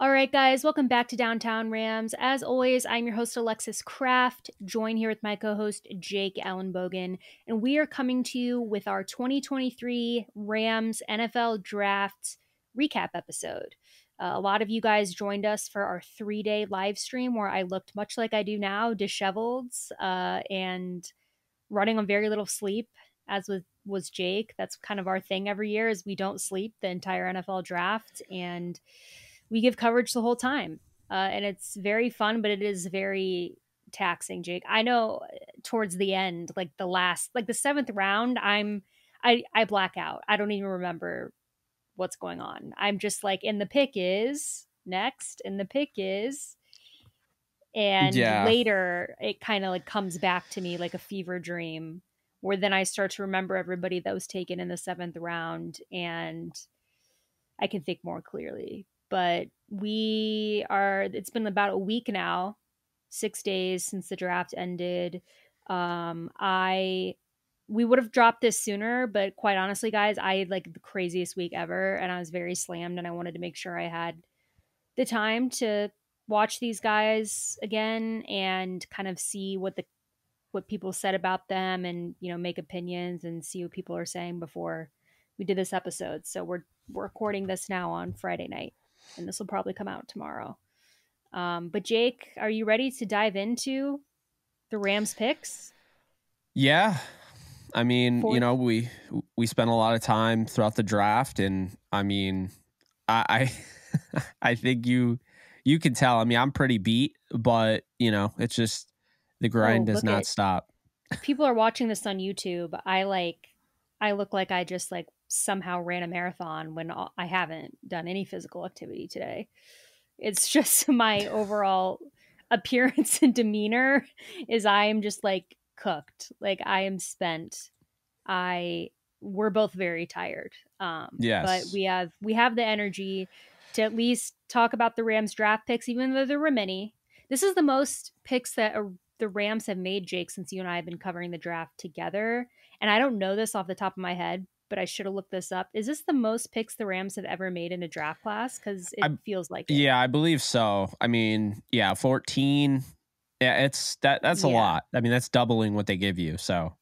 All right, guys, welcome back to Downtown Rams. As always, I'm your host, Alexis Kraft, joined here with my co host, Jake Ellenbogen, and we are coming to you with our 2023 Rams NFL Draft recap episode. Uh, a lot of you guys joined us for our three day live stream where I looked much like I do now, disheveled uh, and running on very little sleep, as with was Jake. That's kind of our thing every year is we don't sleep the entire NFL draft and we give coverage the whole time. Uh, and it's very fun, but it is very taxing, Jake. I know uh, towards the end, like the last, like the seventh round, I'm, I, I black out. I don't even remember what's going on. I'm just like, in the pick is next, and the pick is, and yeah. later it kind of like comes back to me like a fever dream, where then I start to remember everybody that was taken in the seventh round, and I can think more clearly but we are it's been about a week now six days since the draft ended. Um i we would have dropped this sooner but quite honestly guys i had like the craziest week ever and i was very slammed and i wanted to make sure i had the time to watch these guys again and kind of see what the what people said about them and you know make opinions and see what people are saying before we did this episode. So we're, we're recording this now on friday night and this will probably come out tomorrow. Um, but Jake, are you ready to dive into the Rams picks? Yeah. I mean, you know, we we spent a lot of time throughout the draft, and I mean, I I, I think you you can tell. I mean, I'm pretty beat, but you know, it's just the grind oh, does not at, stop. People are watching this on YouTube. I like, I look like I just like somehow ran a marathon when I haven't done any physical activity today. It's just my overall appearance and demeanor is I am just like cooked. Like I am spent. I we're both very tired. Um yes. but we have we have the energy to at least talk about the Rams draft picks even though there were many. This is the most picks that uh, the Rams have made Jake since you and I have been covering the draft together. And I don't know this off the top of my head, but I should have looked this up. Is this the most picks the Rams have ever made in a draft class? Because it I, feels like it. Yeah, I believe so. I mean, yeah, fourteen. Yeah, it's that. That's a yeah. lot. I mean, that's doubling what they give you. So,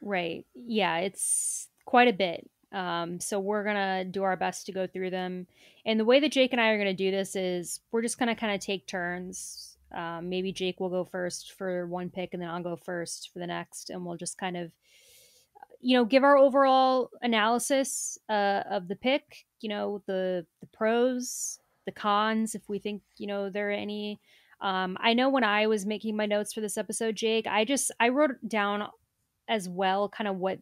right. Yeah, it's quite a bit. Um, so we're gonna do our best to go through them. And the way that Jake and I are gonna do this is we're just gonna kind of take turns. Um, maybe Jake will go first for one pick, and then I'll go first for the next, and we'll just kind of you know, give our overall analysis uh, of the pick. You know, the the pros, the cons, if we think you know there are any. Um, I know when I was making my notes for this episode, Jake, I just I wrote down as well, kind of what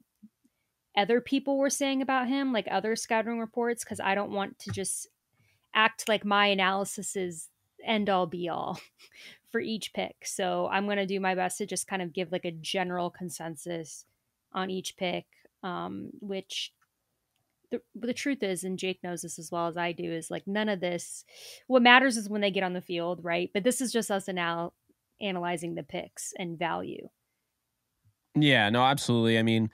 other people were saying about him, like other scouting reports, because I don't want to just act like my analysis is end all be all for each pick. So I'm going to do my best to just kind of give like a general consensus on each pick, um, which the, the truth is, and Jake knows this as well as I do, is like none of this. What matters is when they get on the field, right? But this is just us now analyzing the picks and value. Yeah, no, absolutely. I mean,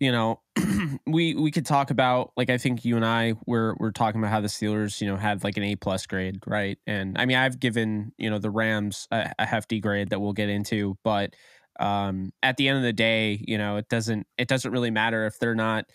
you know, we we could talk about like I think you and I were we're talking about how the Steelers, you know, had like an A plus grade, right? And I mean, I've given you know the Rams a, a hefty grade that we'll get into, but um, at the end of the day, you know, it doesn't it doesn't really matter if they're not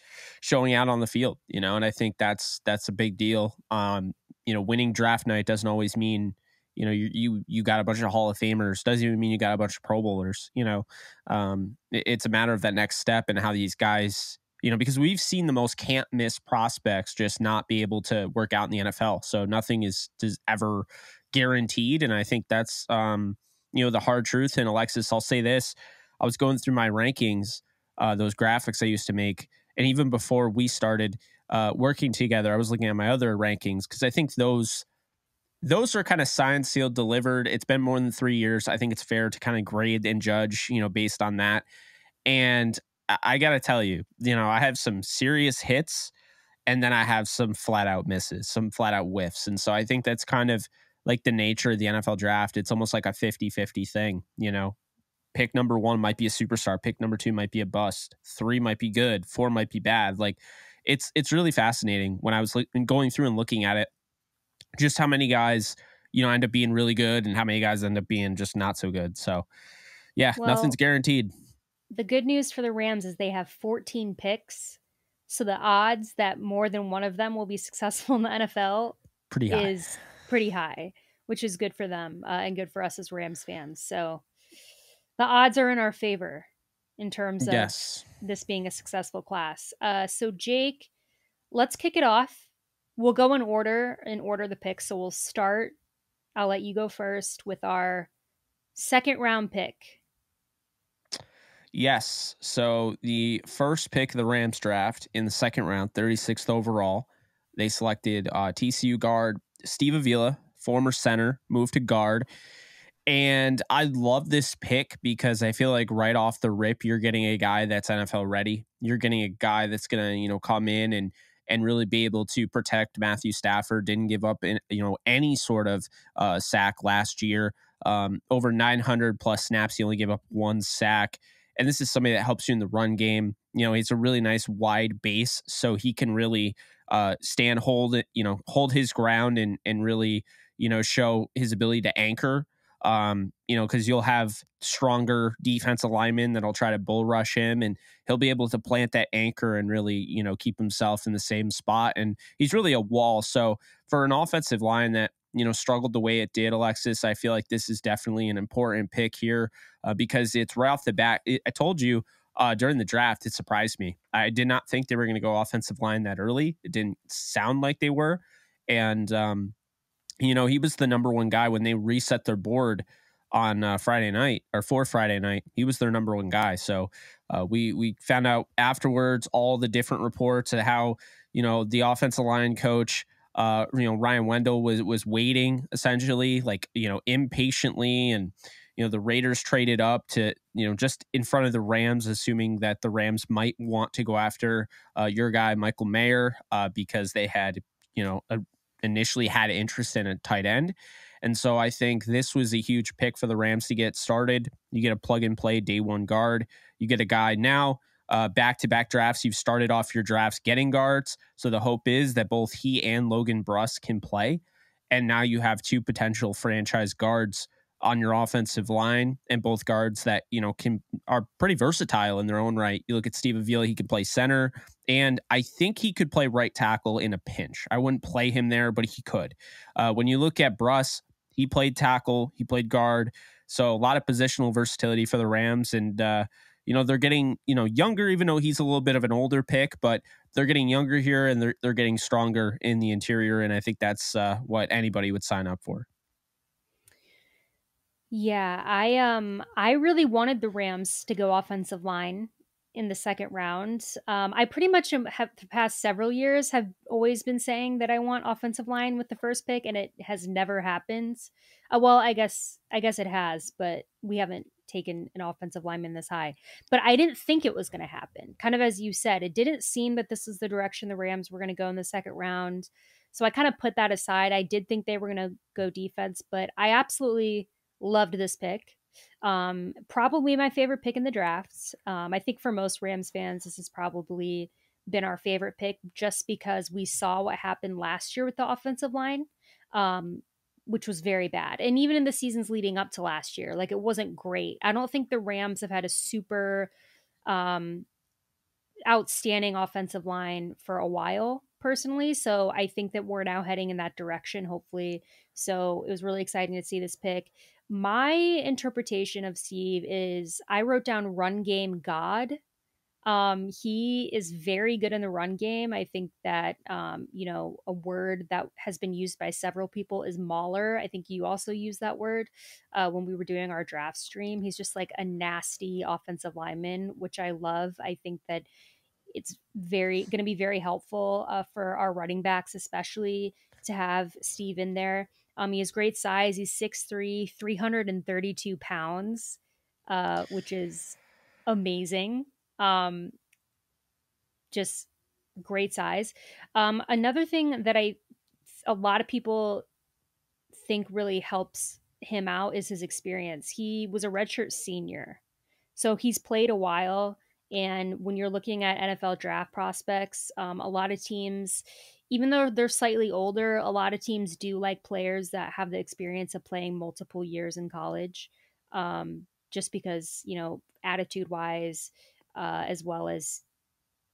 showing out on the field, you know, and I think that's that's a big deal. Um, you know, winning draft night doesn't always mean you know you you you got a bunch of Hall of Famers. Doesn't even mean you got a bunch of Pro Bowlers. You know, um, it, it's a matter of that next step and how these guys. You know, because we've seen the most can't miss prospects just not be able to work out in the NFL. So nothing is, is ever guaranteed, and I think that's um, you know the hard truth. And Alexis, I'll say this: I was going through my rankings, uh, those graphics I used to make, and even before we started uh, working together, I was looking at my other rankings because I think those those are kind of signed, sealed, delivered. It's been more than three years. I think it's fair to kind of grade and judge, you know, based on that. And I, I got to tell you, you know, I have some serious hits and then I have some flat out misses, some flat out whiffs. And so I think that's kind of like the nature of the NFL draft. It's almost like a 50 50 thing, you know. Pick number one might be a superstar. Pick number two might be a bust. Three might be good. Four might be bad. Like it's it's really fascinating when I was going through and looking at it. just how many guys you know end up being really good and how many guys end up being just not so good. So yeah, well, nothing's guaranteed. The good news for the Rams is they have 14 picks. So the odds that more than one of them will be successful in the NFL pretty high. is pretty high, which is good for them uh, and good for us as Rams fans. So the odds are in our favor in terms of yes. this being a successful class. Uh, so Jake, let's kick it off. We'll go in order and order the picks. So we'll start. I'll let you go first with our second round pick. Yes. So the first pick of the Rams draft in the second round, 36th overall, they selected uh, TCU guard Steve Avila, former center, moved to guard. And I love this pick because I feel like right off the rip, you're getting a guy that's NFL ready. You're getting a guy that's going to, you know, come in and and really be able to protect Matthew Stafford. Didn't give up, in, you know, any sort of uh, sack last year. Um, over 900 plus snaps, he only gave up one sack. And this is somebody that helps you in the run game. You know, he's a really nice wide base, so he can really uh, stand, hold you know, hold his ground and and really, you know, show his ability to anchor um, you know, because you'll have stronger defensive linemen that'll try to bull rush him, and he'll be able to plant that anchor and really, you know, keep himself in the same spot. And he's really a wall. So for an offensive line that you know struggled the way it did, Alexis, I feel like this is definitely an important pick here uh, because it's right off the bat. It, I told you uh, during the draft, it surprised me. I did not think they were going to go offensive line that early. It didn't sound like they were, and um, you know, he was the number one guy when they reset their board on uh, Friday night or for Friday night. He was their number one guy. So uh, we we found out afterwards all the different reports of how you know the offensive line coach. Uh, you know Ryan Wendell was was waiting essentially, like you know impatiently, and you know the Raiders traded up to you know just in front of the Rams, assuming that the Rams might want to go after uh, your guy Michael Mayer uh, because they had you know a initially had interest in a tight end. And so I think this was a huge pick for the Rams to get started. You get a plug and play day one guard. You get a guy now, back to back drafts. You've started off your drafts getting guards. So the hope is that both he and Logan Bruss can play. And now you have two potential franchise guards on your offensive line and both guards that you know can are pretty versatile in their own right. You look at Steve Avila; he can play center, and I think he could play right tackle in a pinch. I wouldn't play him there, but he could. Uh, when you look at Bruss, he played tackle, he played guard, so a lot of positional versatility for the Rams, and uh, you know they're getting you know younger, even though he's a little bit of an older pick, but they're getting younger here and they're they're getting stronger in the interior, and I think that's uh, what anybody would sign up for. Yeah, I um I really wanted the Rams to go offensive line in the second round. Um, I pretty much have the past several years have always been saying that I want offensive line with the first pick, and it has never happened. Uh, well, I guess I guess it has, but we haven't taken an offensive lineman this high. But I didn't think it was going to happen. Kind of as you said, it didn't seem that this was the direction the Rams were going to go in the second round. So I kind of put that aside. I did think they were going to go defense, but I absolutely Loved this pick. Um, probably my favorite pick in the drafts. Um, I think for most Rams fans, this has probably been our favorite pick just because we saw what happened last year with the offensive line, um, which was very bad. And even in the seasons leading up to last year, like it wasn't great. I don't think the Rams have had a super um, outstanding offensive line for a while personally. So I think that we're now heading in that direction, hopefully. So it was really exciting to see this pick. My interpretation of Steve is I wrote down run game God. Um, he is very good in the run game. I think that, um, you know, a word that has been used by several people is mauler. I think you also used that word uh, when we were doing our draft stream. He's just like a nasty offensive lineman, which I love. I think that it's very going to be very helpful uh, for our running backs, especially to have Steve in there. Um, he has great size. He's 6'3, 332 pounds, uh, which is amazing. Um, just great size. Um, another thing that I, a lot of people think really helps him out is his experience. He was a redshirt senior. So he's played a while. And when you're looking at NFL draft prospects, um, a lot of teams, even though they're slightly older, a lot of teams do like players that have the experience of playing multiple years in college. Um, just because, you know, attitude wise, uh, as well as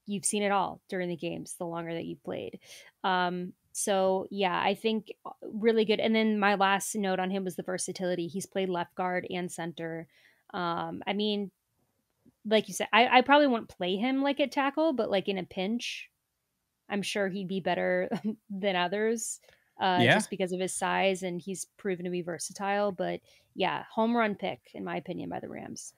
you've seen it all during the games the longer that you've played. Um, so yeah, I think uh, really good. And then my last note on him was the versatility. He's played left guard and center. Um, I mean, like you said, I, I probably won't play him like at tackle, but like in a pinch, I'm sure he'd be better than others. Uh, yeah. just because of his size and he's proven to be versatile. But yeah, home run pick in my opinion by the Rams.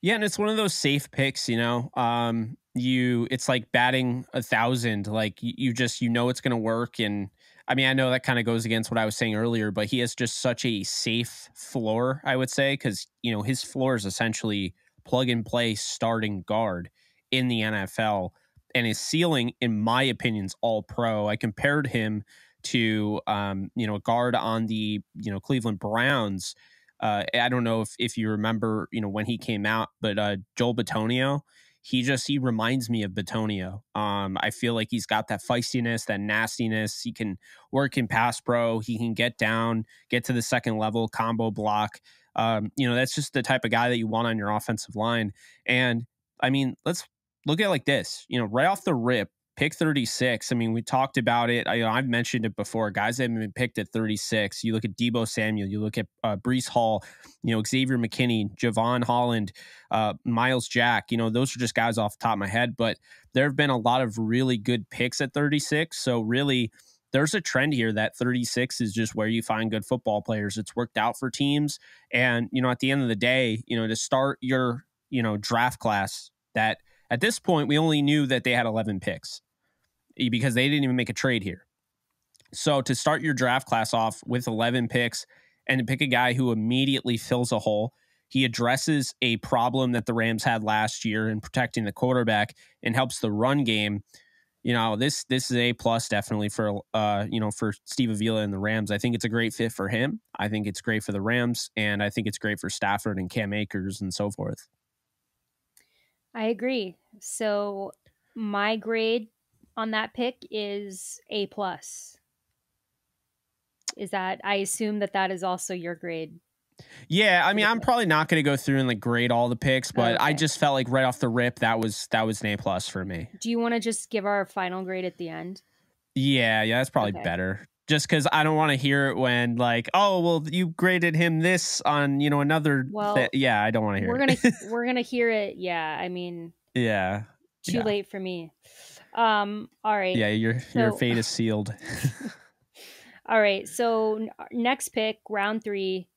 Yeah, and it's one of those safe picks, you know. Um, you it's like batting a thousand. Like you, you just you know it's gonna work. And I mean, I know that kind of goes against what I was saying earlier, but he has just such a safe floor, I would say, because you know his floor is essentially plug and play starting guard in the NFL. And his ceiling, in my opinion, is all pro. I compared him to um, you know, a guard on the, you know, Cleveland Browns uh, I don't know if if you remember, you know, when he came out, but uh, Joel Bitonio, he just he reminds me of Bitonio. Um, I feel like he's got that feistiness, that nastiness. He can work in pass pro. He can get down, get to the second level, combo block. Um, you know, that's just the type of guy that you want on your offensive line. And I mean, let's look at it like this. You know, right off the rip, pick 36. I mean, we talked about it. I, you know, I've mentioned it before. Guys that have been picked at 36. You look at Deebo Samuel, you look at uh, Breece Hall, you know, Xavier McKinney, Jevon Holland, uh, Myles Jack. You know, those are just guys off the top of my head. But there have been a lot of really good picks at 36. So, really, there's a trend here that 36 is just where you find good football players. It's worked out for teams. And, you know, at the end of the day, you know, to start your, you know, draft class that – at this point, we only knew that they had 11 picks because they didn't even make a trade here. So to start your draft class off with 11 picks and to pick a guy who immediately fills a hole, he addresses a problem that the Rams had last year in protecting the quarterback and helps the run game. You know, this this is a plus definitely for uh, you know, for Steve Avila and the Rams. I think it's a great fit for him. I think it's great for the Rams and I think it's great for Stafford and Cam Akers and so forth. I agree. So my grade on that pick is A plus. Is that I assume that that is also your grade? Yeah, I mean, I'm probably not going to go through and like grade all the picks, but okay. I just felt like right off the rip that was that was an A plus for me. Do you want to just give our final grade at the end? Yeah, yeah, that's probably okay. better just because I don't want to hear it when like, oh, well, you graded him this on you know another. Well, yeah, I don't want to hear. We're it. gonna we're gonna hear it. Yeah, I mean, yeah, too yeah. late for me. Um, all right. Yeah, your so, your fate is sealed. all right, so next pick, round three,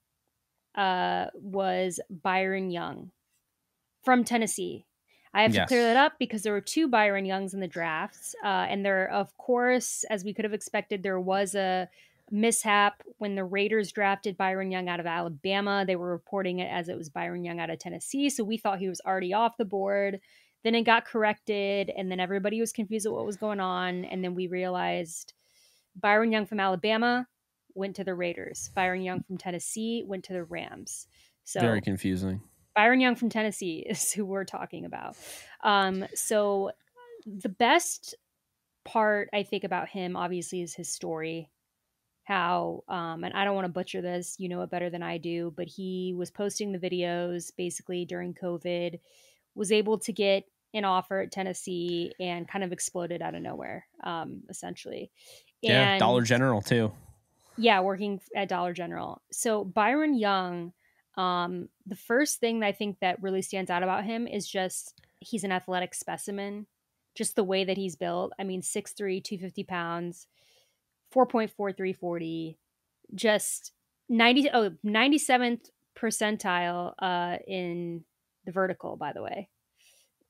uh, was Byron Young from Tennessee. I have yes. to clear that up because there were two Byron Youngs in the drafts. Uh, and there, of course, as we could have expected, there was a mishap when the Raiders drafted Byron Young out of Alabama. They were reporting it as it was Byron Young out of Tennessee. So we thought he was already off the board. Then it got corrected, and then everybody was confused at what was going on. And then we realized Byron Young from Alabama went to the Raiders. Byron Young from Tennessee went to the Rams. So very confusing. Byron Young from Tennessee is who we're talking about. Um, so the best part I think about him obviously is his story. How um, and I don't want to butcher this, you know it better than I do, but he was posting the videos basically during COVID, was able to get an offer at Tennessee and kind of exploded out of nowhere, um, essentially. Yeah, Dollar General too. Yeah, working at Dollar General. So Byron Young um, the first thing that I think that really stands out about him is just he's an athletic specimen. Just the way that he's built. I mean, 6'3, 250 pounds, 4.4340, just 90, oh, 97th percentile uh, in the vertical, by the way.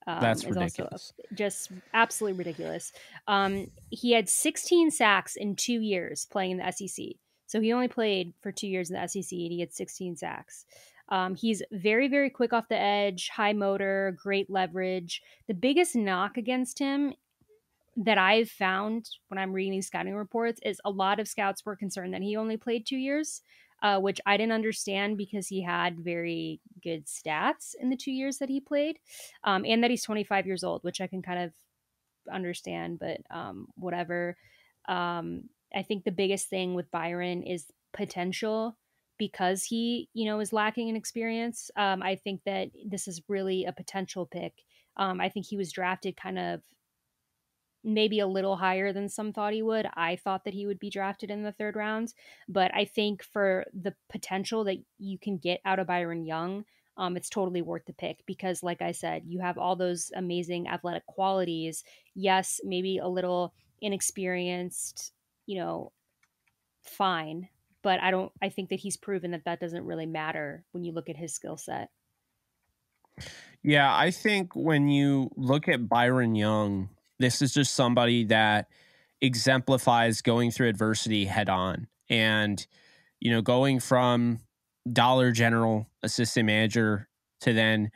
Um, That's ridiculous. just absolutely ridiculous. Um, he had 16 sacks in two years playing in the SEC. So he only played for two years in the SEC and he had 16 sacks. Um, he's very, very quick off the edge, high motor, great leverage. The biggest knock against him that I've found when I'm reading these scouting reports is a lot of scouts were concerned that he only played two years, uh, which I didn't understand because he had very good stats in the two years that he played, um, and that he's 25 years old, which I can kind of understand, but um, whatever. Um, I think the biggest thing with Byron is potential because he, you know, is lacking in experience. Um, I think that this is really a potential pick. Um, I think he was drafted kind of maybe a little higher than some thought he would. I thought that he would be drafted in the third round, but I think for the potential that you can get out of Byron Young, um, it's totally worth the pick because, like I said, you have all those amazing athletic qualities. Yes, maybe a little inexperienced, you know, fine, but I don't. I think that he's proven that that doesn't really matter when you look at his skill set. Yeah, I think when you look at Byron Young, this is just somebody that exemplifies going through adversity head on and you know going from dollar general assistant manager to then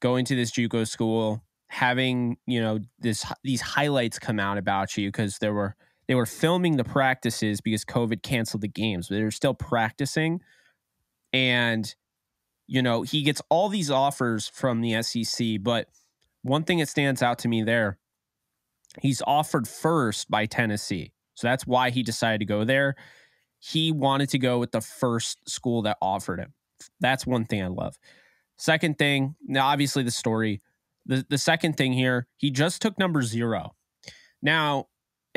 going to this JUCO school having you know this these highlights come out about you because there were they were filming the practices because COVID canceled the games, but they were still practicing. And, you know, he gets all these offers from the SEC. But one thing that stands out to me there, he's offered first by Tennessee. So that's why he decided to go there. He wanted to go with the first school that offered him. That's one thing I love. Second thing, now obviously the story. The the second thing here, he just took number zero. Now,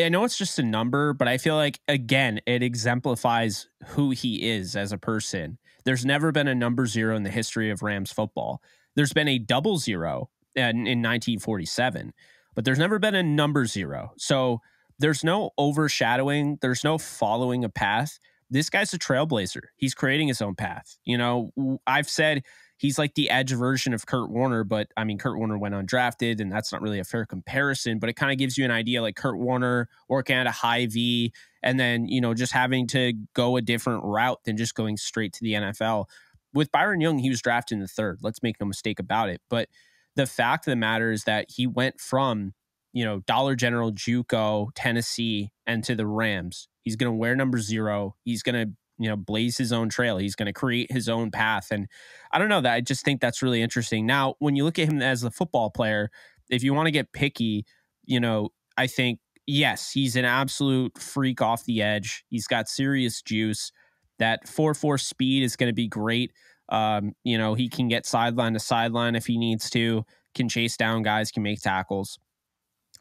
I know it's just a number, but I feel like again, it exemplifies who he is as a person. There's never been a number zero in the history of Rams football. There's been a double zero in, in 1947, but there's never been a number zero. So there's no overshadowing, there's no following a path. This guy's a trailblazer. He's creating his own path. You know, I've said he's like the edge version of Kurt Warner, but I mean, Kurt Warner went undrafted, and that's not really a fair comparison, but it kind of gives you an idea like Kurt Warner working at a Hy-Vee and then, you know, just having to go a different route than just going straight to the NFL. With Byron Young, he was drafted in the third. Let's make no mistake about it. But the fact of the matter is that he went from, you know, Dollar General, Juco, Tennessee, and to the Rams. He's going to wear number zero. He's going to you know blaze his own trail. He's going to create his own path and i don't know that i just think that's really interesting. Now when you look at him as a football player if you want to get picky you know i think yes he's an absolute freak off the edge. He's got serious juice. That 4-4 speed is going to be great. Um, you know he can get sideline to sideline if he needs to can chase down guys can make tackles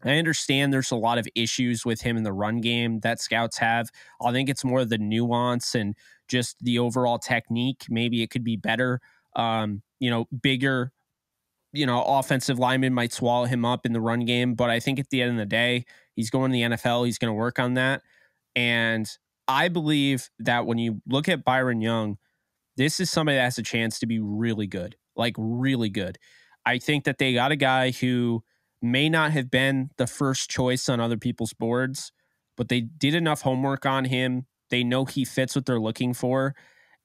I understand there's a lot of issues with him in the run game that scouts have. I think it's more of the nuance and just the overall technique. Maybe it could be better. Um, you know, bigger, you know, offensive lineman might swallow him up in the run game. But I think at the end of the day, he's going to the NFL. He's going to work on that. And I believe that when you look at Byron Young, this is somebody that has a chance to be really good, like really good. I think that they got a guy who may not have been the first choice on other people's boards, but they did enough homework on him. They know he fits what they're looking for.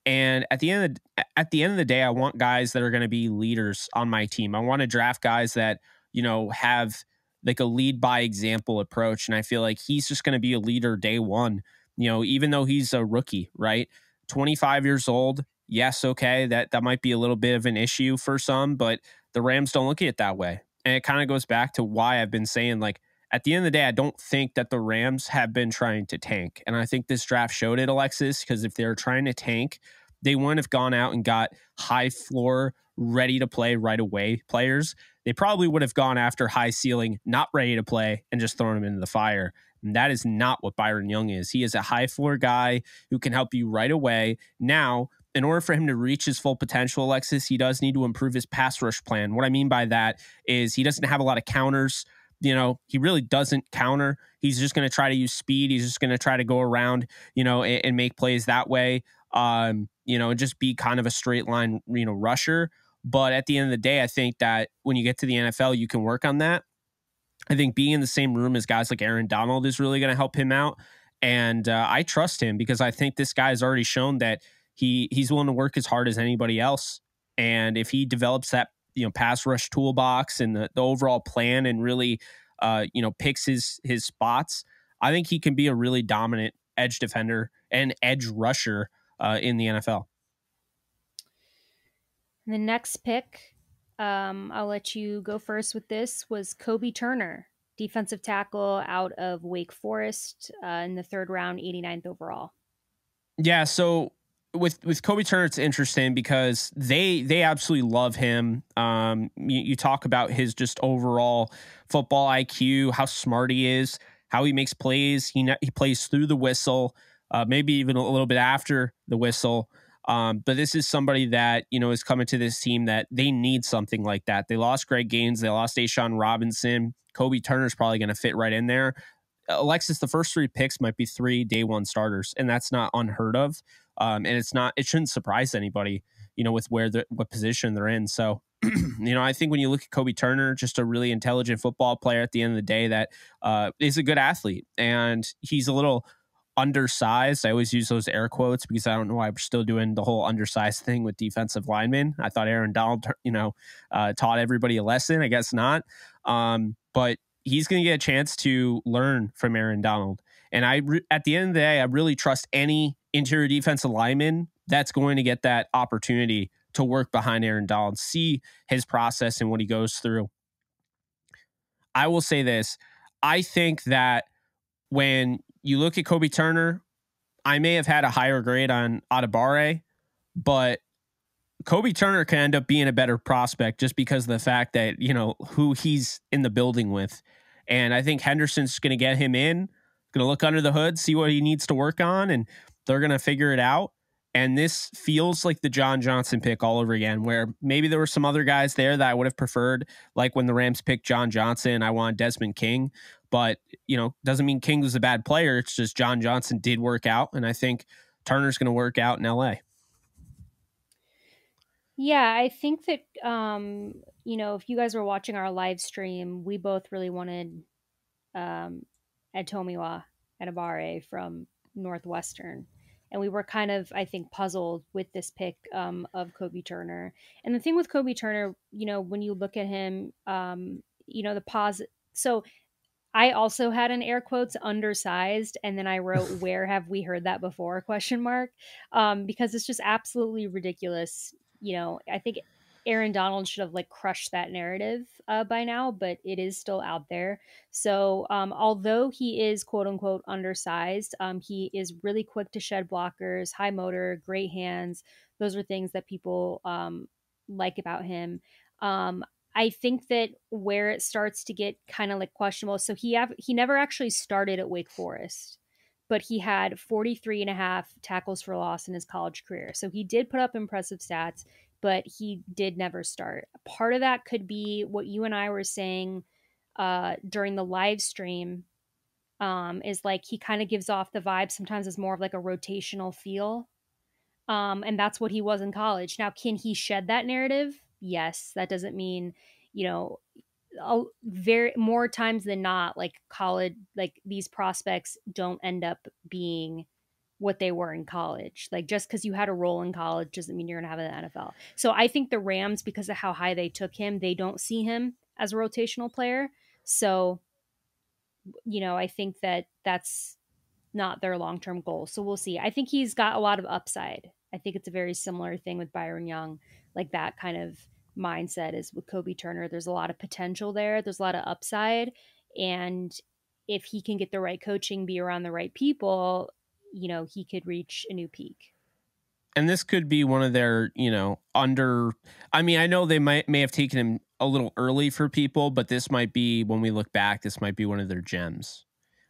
And at the end of, at the end of the day, I want guys that are going to be leaders on my team. I want to draft guys that, you know, have like a lead by example approach. And I feel like he's just going to be a leader day one, you know, even though he's a rookie, right? 25 years old. Yes, okay, that that might be a little bit of an issue for some, but the Rams don't look at it that way. And it kind of goes back to why I've been saying, like, at the end of the day, I don't think that the Rams have been trying to tank. And I think this draft showed it, Alexis, because if they were trying to tank, they wouldn't have gone out and got high floor, ready to play right away players. They probably would have gone after high ceiling, not ready to play, and just thrown them into the fire. And that is not what Byron Young is. He is a high floor guy who can help you right away. Now, in order for him to reach his full potential, Alexis, he does need to improve his pass rush plan. What I mean by that is he doesn't have a lot of counters. You know, he really doesn't counter. He's just going to try to use speed. He's just going to try to go around, you know, and, and make plays that way. Um, you know, just be kind of a straight line, you know, rusher. But at the end of the day, I think that when you get to the NFL, you can work on that. I think being in the same room as guys like Aaron Donald is really going to help him out. And uh, I trust him because I think this guy has already shown that he he's willing to work as hard as anybody else. And if he develops that you know pass rush toolbox and the, the overall plan and really uh, you know picks his his spots, I think he can be a really dominant edge defender and edge rusher uh, in the NFL. The next pick, um, I'll let you go first with this, was Kobie Turner. defensive tackle out of Wake Forest uh, in the third round, 89th overall. Yeah, so with with Kobie Turner, it's interesting because they they absolutely love him. Um, you, you, talk about his just overall football IQ, how smart he is, how he makes plays. He he plays through the whistle, uh, maybe even a little bit after the whistle. Um, but this is somebody that you know is coming to this team that they need something like that. They lost Greg Gaines, they lost A'Shawn Robinson. Kobie Turner's probably going to fit right in there. Alexis, the first three picks might be three day one starters, and that's not unheard of. Um, and it's not, it shouldn't surprise anybody, you know, with where the what position they're in. So, you know, I think when you look at Kobie Turner, just a really intelligent football player at the end of the day that uh, is a good athlete, and he's a little undersized. I always use those air quotes because I don't know why we're still doing the whole undersized thing with defensive linemen. I thought Aaron Donald, you know, uh, taught everybody a lesson. I guess not. Um, but he's going to get a chance to learn from Aaron Donald. And I, re- at the end of the day, I really trust any interior defensive lineman that's going to get that opportunity to work behind Aaron Donald, see his process and what he goes through. I will say this I think that when you look at Kobie Turner, I may have had a higher grade on Adebawore, but Kobie Turner can end up being a better prospect just because of the fact that, you know, who he's in the building with. And I think Henderson's going to get him in, going to look under the hood, see what he needs to work on, and they're going to figure it out. And this feels like the John Johnson pick all over again, where maybe there were some other guys there that I would have preferred, like when the Rams picked John Johnson, I want Desmond King. But, you know, doesn't mean King was a bad player. It's just John Johnson did work out. And I think Turner's going to work out in LA. Yeah, I think that um, you know, if you guys were watching our live stream, we both really wanted um Tomiwa Adebawore from Northwestern. And we were kind of, I think, puzzled with this pick um, of Kobie Turner. And the thing with Kobie Turner, you know, when you look at him, um, you know, the pause. So I also had an air quotes undersized, and then I wrote, "Where have we heard that before?" Question mark, um, because it's just absolutely ridiculous you know, I think Aaron Donald should have like crushed that narrative uh, by now, but it is still out there. So, um, although he is quote unquote undersized, um, he is really quick to shed blockers, high motor, great hands. Those are things that people um, like about him. Um, I think that where it starts to get kind of like questionable. So he have he never actually started at Wake Forest but he had 43 and a half tackles for loss in his college career. So he did put up impressive stats, but he did never start. Part of that could be what you and I were saying uh, during the live stream um, is like he kind of gives off the vibe sometimes as more of like a rotational feel. Um, and that's what he was in college. Now, can he shed that narrative? Yes. That doesn't mean, you know, very more times than not like college like these prospects don't end up being what they were in college. Like just because you had a role in college doesn't mean you're gonna have an nfl so i think the rams because of how high they took him they don't see him as a rotational player. So you know i think that that's not their long-term goal. So we'll see. I think he's got a lot of upside. I think it's a very similar thing with byron young. Like that kind of mindset is with Kobie Turner. There's a lot of potential there, there's a lot of upside. And if he can get the right coaching, be around the right people, you know, he could reach a new peak. And this could be one of their, you know, under. I mean, I know they might may have taken him a little early for people, but this might be when we look back, this might be one of their gems.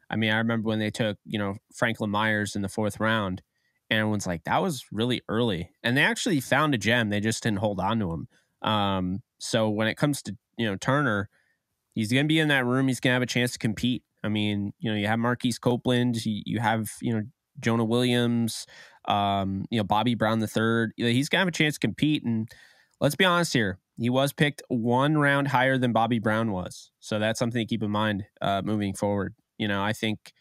I mean, I remember when they took, you know, Franklin Myers in the fourth round, and everyone's like, that was really early. And they actually found a gem. They just didn't hold on to him. Um, so when it comes to you know Turner, he's going to be in that room. He's going to have a chance to compete. I mean, you know, you have Marquise Copeland, you, you have you know Jonah Williams, um, you know Bobby Brown the third. He's to have a chance to compete. And let's be honest here, he was picked one round higher than Bobby Brown was, so that's something to keep in mind uh, moving forward. You know, I think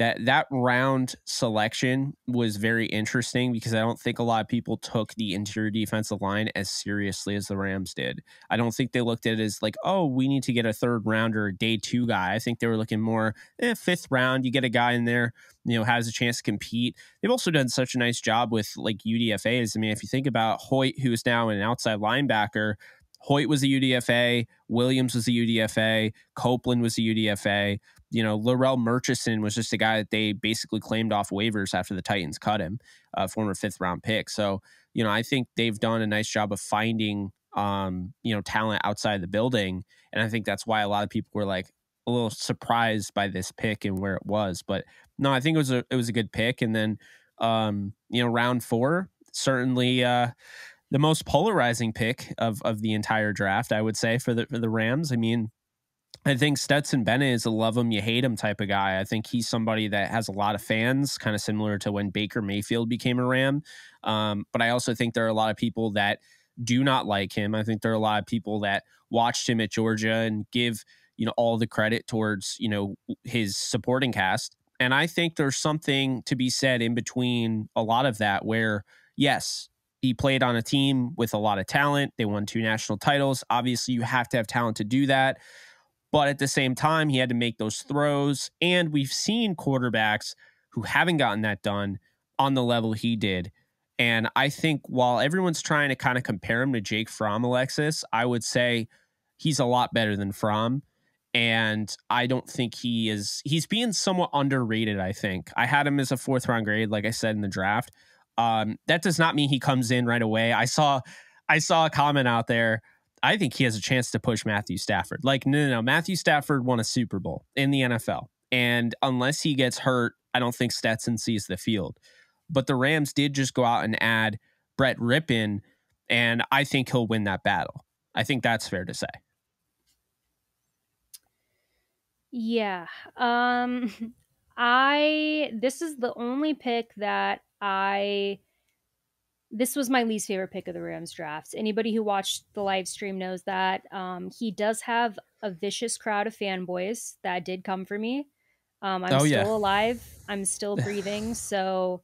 that that round selection was very interesting because I don't think a lot of people took the interior defensive line as seriously as the Rams did. I don't think they looked at it as like, oh, we need to get a third rounder, day two guy. I think they were looking more eh, fifth round. You get a guy in there, you know, has a chance to compete. They've also done such a nice job with like UDFA's. I mean, if you think about Hoyt, who's now an outside linebacker, Hoyt was a UDFA, Williams was a UDFA, Copeland was a UDFA. You know, Larrell Murchison was just a guy that they basically claimed off waivers after the Titans cut him, a former fifth round pick. So, you know, I think they've done a nice job of finding, um, you know, talent outside the building. And I think that's why a lot of people were like a little surprised by this pick and where it was. But no, I think it was a it was a good pick. And then um, you know, round four, certainly uh the most polarizing pick of of the entire draft, I would say, for the for the Rams. I mean, I think Stetson Bennett is a love him, you hate him type of guy. I think he's somebody that has a lot of fans, kind of similar to when Baker Mayfield became a Ram. Um, but I also think there are a lot of people that do not like him. I think there are a lot of people that watched him at Georgia and give you know all the credit towards you know his supporting cast. And I think there's something to be said in between a lot of that, where yes, he played on a team with a lot of talent. They won two national titles. Obviously, you have to have talent to do that. But at the same time, he had to make those throws. And we've seen quarterbacks who haven't gotten that done on the level he did. And I think while everyone's trying to kind of compare him to Jake Fromm, Alexis, I would say he's a lot better than Fromm. And I don't think he is, he's being somewhat underrated, I think. I had him as a fourth round grade, like I said in the draft. Um, that does not mean he comes in right away. I saw I saw a comment out there. I think he has a chance to push Matthew Stafford. Like, no, no, no. Matthew Stafford won a Super Bowl in the NFL. And unless he gets hurt, I don't think Stetson sees the field. But the Rams did just go out and add Brett Rypien, and I think he'll win that battle. I think that's fair to say. Yeah. Um I this is the only pick that I this was my least favorite pick of the Rams drafts. Anybody who watched the live stream knows that um, he does have a vicious crowd of fanboys that did come for me. Um, I'm oh, still yeah. alive. I'm still breathing, so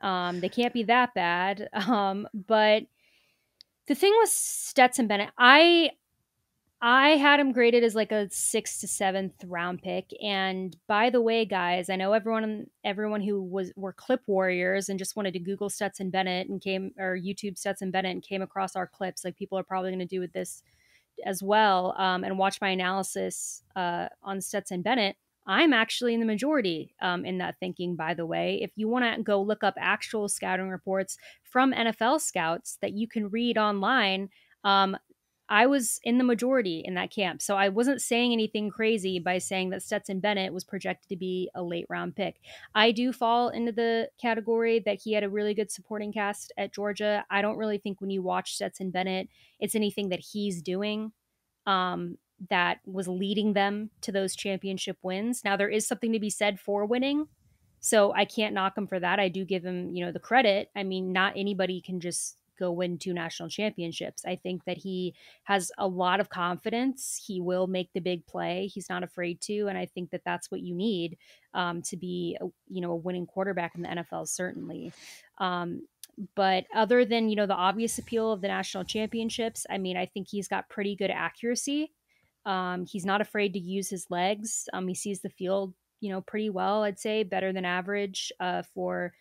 um, they can't be that bad. Um, but the thing with Stetson Bennett, I I had him graded as like a sixth to seventh round pick. And by the way, guys, I know everyone everyone who was were clip warriors and just wanted to Google Stetson Bennett and came or YouTube Stetson Bennett and came across our clips. Like people are probably going to do with this as well um, and watch my analysis uh, on Stetson Bennett. I'm actually in the majority um, in that thinking, by the way. If you want to go look up actual scouting reports from NFL scouts that you can read online, um, I was in the majority in that camp. So I wasn't saying anything crazy by saying that Stetson Bennett was projected to be a late round pick. I do fall into the category that he had a really good supporting cast at Georgia. I don't really think when you watch Stetson Bennett, it's anything that he's doing um, that was leading them to those championship wins. Now, there is something to be said for winning. So I can't knock him for that. I do give him, you know, the credit. I mean, not anybody can just go win two national championships. I think that he has a lot of confidence. He will make the big play. He's not afraid to, and I think that that's what you need um, to be, a, you know, a winning quarterback in the NFL. Certainly. Um, but other than you know the obvious appeal of the national championships, I mean, I think he's got pretty good accuracy. Um, he's not afraid to use his legs. Um, he sees the field, you know, pretty well. I'd say better than average uh, for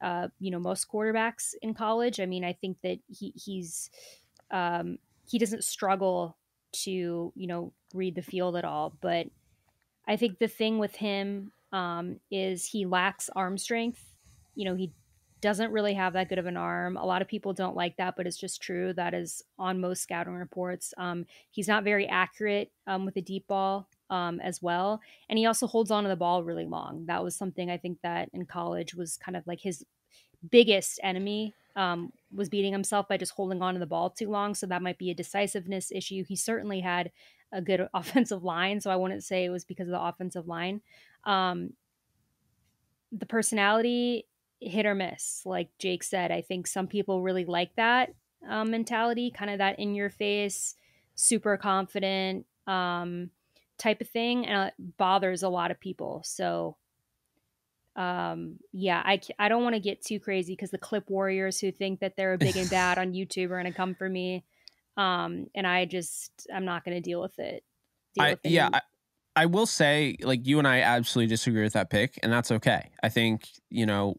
uh, you know most quarterbacks in college. I mean, I think that he he's um, he doesn't struggle to you know read the field at all. But I think the thing with him um, is he lacks arm strength. You know, he doesn't really have that good of an arm. A lot of people don't like that, but it's just true. That is on most scouting reports. Um, he's not very accurate um, with a deep ball um, as well. And he also holds on to the ball really long. That was something I think that in college was kind of like his biggest enemy um, was beating himself by just holding on to the ball too long. So that might be a decisiveness issue. He certainly had a good offensive line. So I wouldn't say it was because of the offensive line. Um, the personality hit or miss, like Jake said. I think some people really like that um, mentality, kind of that in your face, super confident, um, type of thing and it bothers a lot of people. So um yeah i i don't want to get too crazy because the clip warriors who think that they're big and bad on youtube are going to come for me um and i just i'm not going to deal with it deal I, with yeah I, I will say like you and i absolutely disagree with that pick and that's okay. I think you know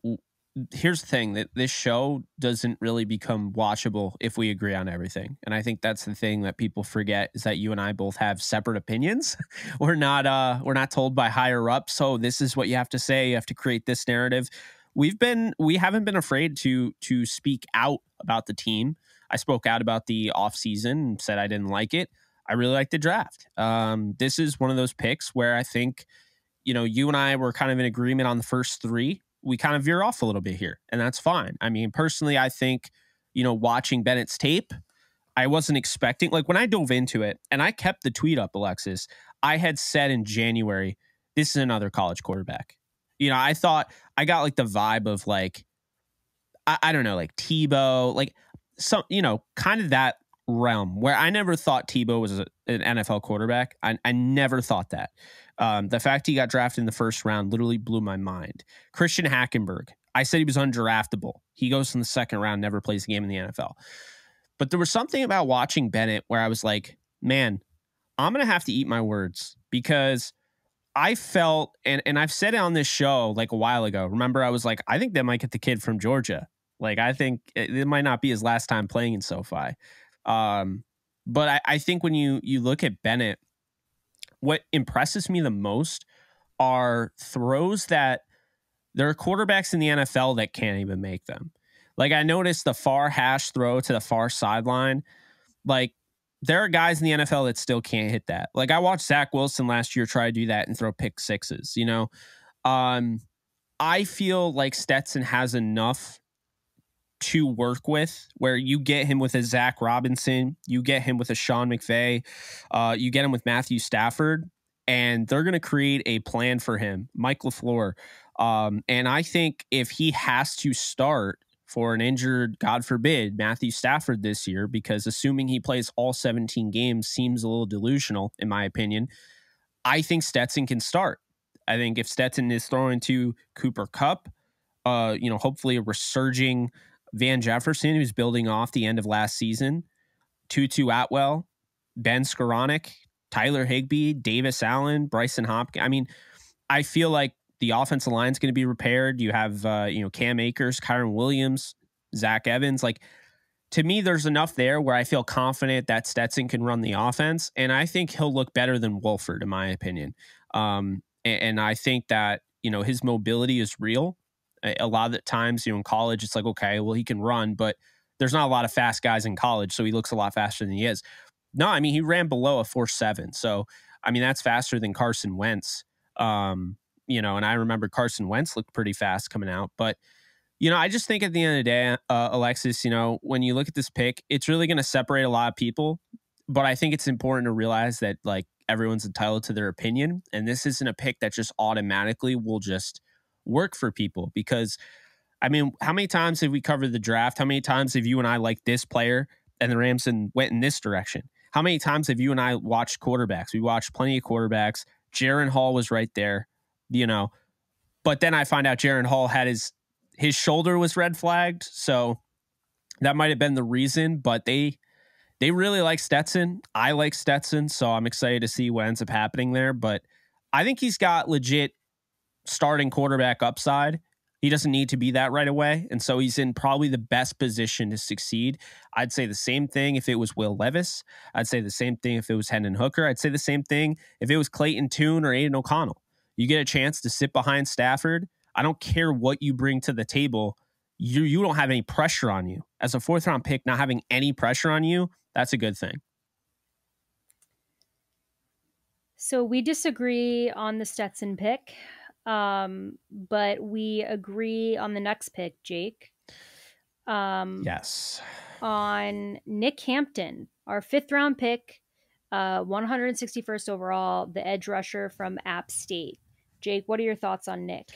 here's the thing that this show doesn't really become watchable if we agree on everything. And I think that's the thing that people forget is that you and I both have separate opinions. we're not uh we're not told by higher up, so this is what you have to say, you have to create this narrative. We've been we haven't been afraid to to speak out about the team. I spoke out about the offseason and said I didn't like it. I really like the draft. Um, this is one of those picks where I think, you know, you and I were kind of in agreement on the first three we kind of veer off a little bit here, and that's fine. I mean, personally, I think, you know, watching Bennett's tape, I wasn't expecting, like when I dove into it and I kept the tweet up, Alexis, I had said in January, this is another college quarterback. You know, I thought I got like the vibe of like, I, I don't know, like Tebow, like some, you know, kind of that realm where I never thought Tebow was a, an NFL quarterback. I, I never thought that. Um, the fact he got drafted in the first round literally blew my mind. Christian Hackenberg, I said he was undraftable. He goes in the second round, never plays a game in the NFL. But there was something about watching Bennett where I was like, man, I'm going to have to eat my words because I felt, and, and I've said it on this show like a while ago. Remember, I was like, I think they might get the kid from Georgia. Like, I think it, it might not be his last time playing in SoFi. Um, but I, I think when you you look at Bennett, what impresses me the most are throws that there are quarterbacks in the NFL that can't even make them. Like I noticed the far hash throw to the far sideline. Like there are guys in the NFL that still can't hit that. Like I watched Zach Wilson last year try to do that and throw pick sixes. You know, um, I feel like Stetson has enough to work with where you get him with a Zac Robinson, you get him with a Sean McVay, uh, you get him with Matthew Stafford, and they're going to create a plan for him, Mike LaFleur. Um, and I think if he has to start for an injured, God forbid, Matthew Stafford this year, because assuming he plays all 17 games seems a little delusional, in my opinion, I think Stetson can start. I think if Stetson is throwing to Cooper Kupp, uh, you know, hopefully a resurging Van Jefferson, who's building off the end of last season, Tutu Atwell, Ben Skowronek, Tyler Higbee, Davis Allen, Brycen Hopkins. I mean, I feel like the offensive line is going to be repaired. You have, uh, you know, Cam Akers, Kyren Williams, Zach Evans. Like, to me, there's enough there where I feel confident that Stetson can run the offense. And I think he'll look better than Wolford, in my opinion. Um, and, and I think that, you know, his mobility is real a lot of the times, you know, in college, it's like, okay, well, he can run, but there's not a lot of fast guys in college, so he looks a lot faster than he is. No, I mean, he ran below a four seven, so I mean that's faster than Carson Wentz. Um, you know, and I remember Carson Wentz looked pretty fast coming out, but you know, I just think at the end of the day, uh, Alexis, you know, when you look at this pick, it's really going to separate a lot of people. But I think it's important to realize that like everyone's entitled to their opinion, and this isn't a pick that just automatically will just work for people because I mean, how many times have we covered the draft? How many times have you and I liked this player and the Rams and went in this direction? How many times have you and I watched quarterbacks? We watched plenty of quarterbacks. Jaren Hall was right there, you know. But then I find out Jaren Hall had his his shoulder was red flagged, so that might have been the reason. But they they really like Stetson. I like Stetson, so I'm excited to see what ends up happening there. But I think he's got legit starting quarterback upside. He doesn't need to be that right away. And so he's in probably the best position to succeed. I'd say the same thing if it was Will Levis. I'd say the same thing if it was Hendon Hooker. I'd say the same thing if it was Clayton Tune or Aidan O'Connell. You get a chance to sit behind Stafford. I don't care what you bring to the table. You you don't have any pressure on you. As a fourth round pick, not having any pressure on you, that's a good thing. So we disagree on the Stetson pick. Um, but we agree on the next pick, Jake. Um, yes. On Nick Hampton, our fifth round pick, uh, 161st overall, the edge rusher from App State. Jake, what are your thoughts on Nick?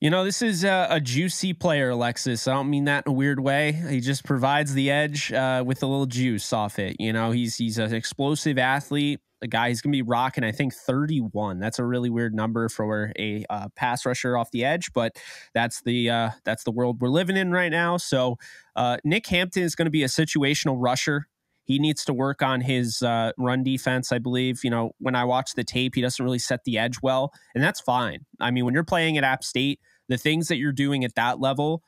You know, this is a, a, juicy player, Alexis. I don't mean that in a weird way. He just provides the edge uh, with a little juice off it. You know, he's he's an explosive athlete a guy he's going to be rocking i think 31 that's a really weird number for a uh, pass rusher off the edge but that's the uh, that's the world we're living in right now. So uh, nick hampton is going to be a situational rusher. He needs to work on his uh, run defense i believe. You know when i watch the tape he doesn't really set the edge well and that's fine. I mean when you're playing at app state the things that you're doing at that level,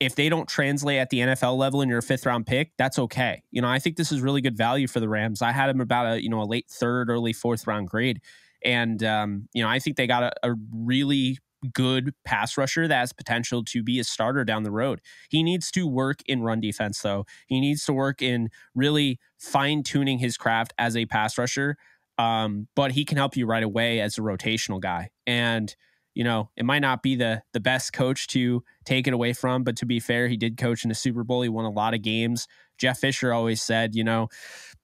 if they don't translate at the NFL level and you're a fifth round pick, that's okay. You know, I think this is really good value for the Rams. I had them about a, you know, a late third, early fourth round grade. And, um, you know, I think they got a, a really good pass rusher that has potential to be a starter down the road. He needs to work in run defense, though. He needs to work in really fine tuning his craft as a pass rusher. Um, but he can help you right away as a rotational guy. And, you know, it might not be the the best coach to take it away from, but to be fair, he did coach in the Super Bowl. He won a lot of games. Jeff Fisher always said, you know,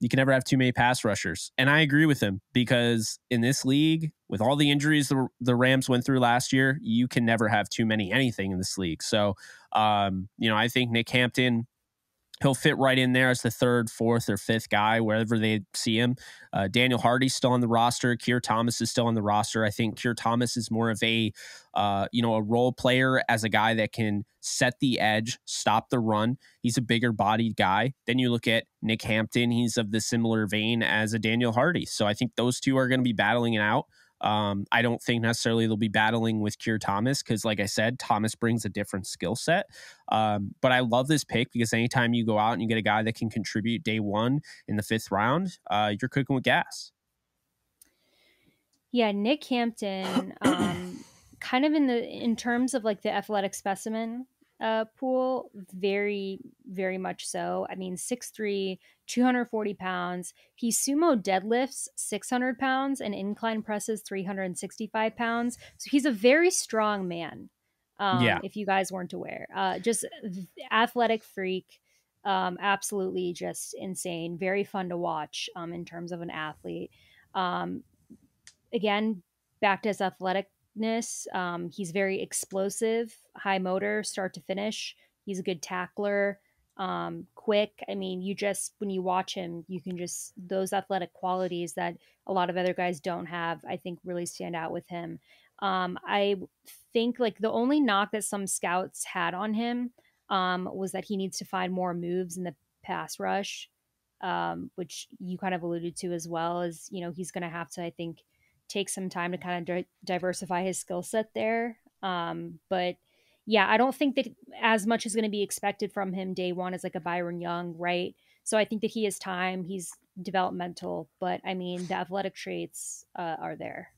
you can never have too many pass rushers. And I agree with him because in this league, with all the injuries the, the Rams went through last year, you can never have too many anything in this league. So, um, you know, I think Nick Hampton he'll fit right in there as the third, fourth, or fifth guy wherever they see him. Uh, Daniel Hardy's still on the roster. Keir Thomas is still on the roster. I think Keir Thomas is more of a uh, you know a role player as a guy that can set the edge, stop the run. He's a bigger bodied guy. Then you look at Nick Hampton. He's of the similar vein as a Daniel Hardy. So I think those two are going to be battling it out. Um, I don't think necessarily they'll be battling with Keir Thomas because, like I said, Thomas brings a different skill set. Um, but I love this pick because anytime you go out and you get a guy that can contribute day one in the fifth round, uh, you're cooking with gas. Yeah, Nick Hampton, um, kind of in the in terms of like the athletic specimen uh, pool, very, very much so. I mean, 6'3, 240 pounds. He sumo deadlifts 600 pounds and incline presses 365 pounds. So he's a very strong man. Um, yeah. If you guys weren't aware, uh, just athletic freak. Um, absolutely just insane. Very fun to watch um, in terms of an athlete. Um, again, back to his athletic um, he's very explosive, high motor, start to finish. He's a good tackler, um, quick. I mean, you just, when you watch him, you can just, those athletic qualities that a lot of other guys don't have, I think really stand out with him. Um, I think like the only knock that some scouts had on him um, was that he needs to find more moves in the pass rush, um, which you kind of alluded to as well. As you know, he's going to have to, I think, take some time to kind of di- diversify his skill set there. Um, but yeah, I don't think that as much is going to be expected from him day one as like a Byron Young, right? So I think that he has time. He's developmental, but I mean, the athletic traits uh, are there.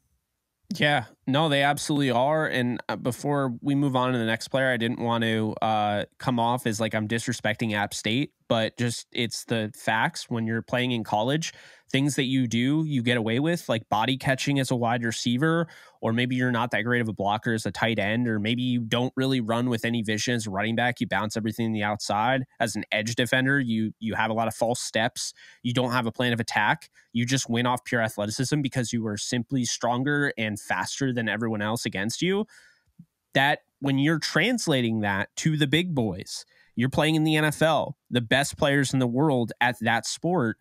Yeah, no, they absolutely are. And uh, before we move on to the next player, I didn't want to uh, come off as like I'm disrespecting App State, but just it's the facts. When you're playing in college, things that you do, you get away with, like body catching as a wide receiver, or maybe you're not that great of a blocker as a tight end, or maybe you don't really run with any vision as a running back. You bounce everything in the outside. As an edge defender, you you have a lot of false steps. You don't have a plan of attack. You just win off pure athleticism because you are simply stronger and faster than everyone else against you. That when you're translating that to the big boys, you're playing in the NFL, the best players in the world at that sport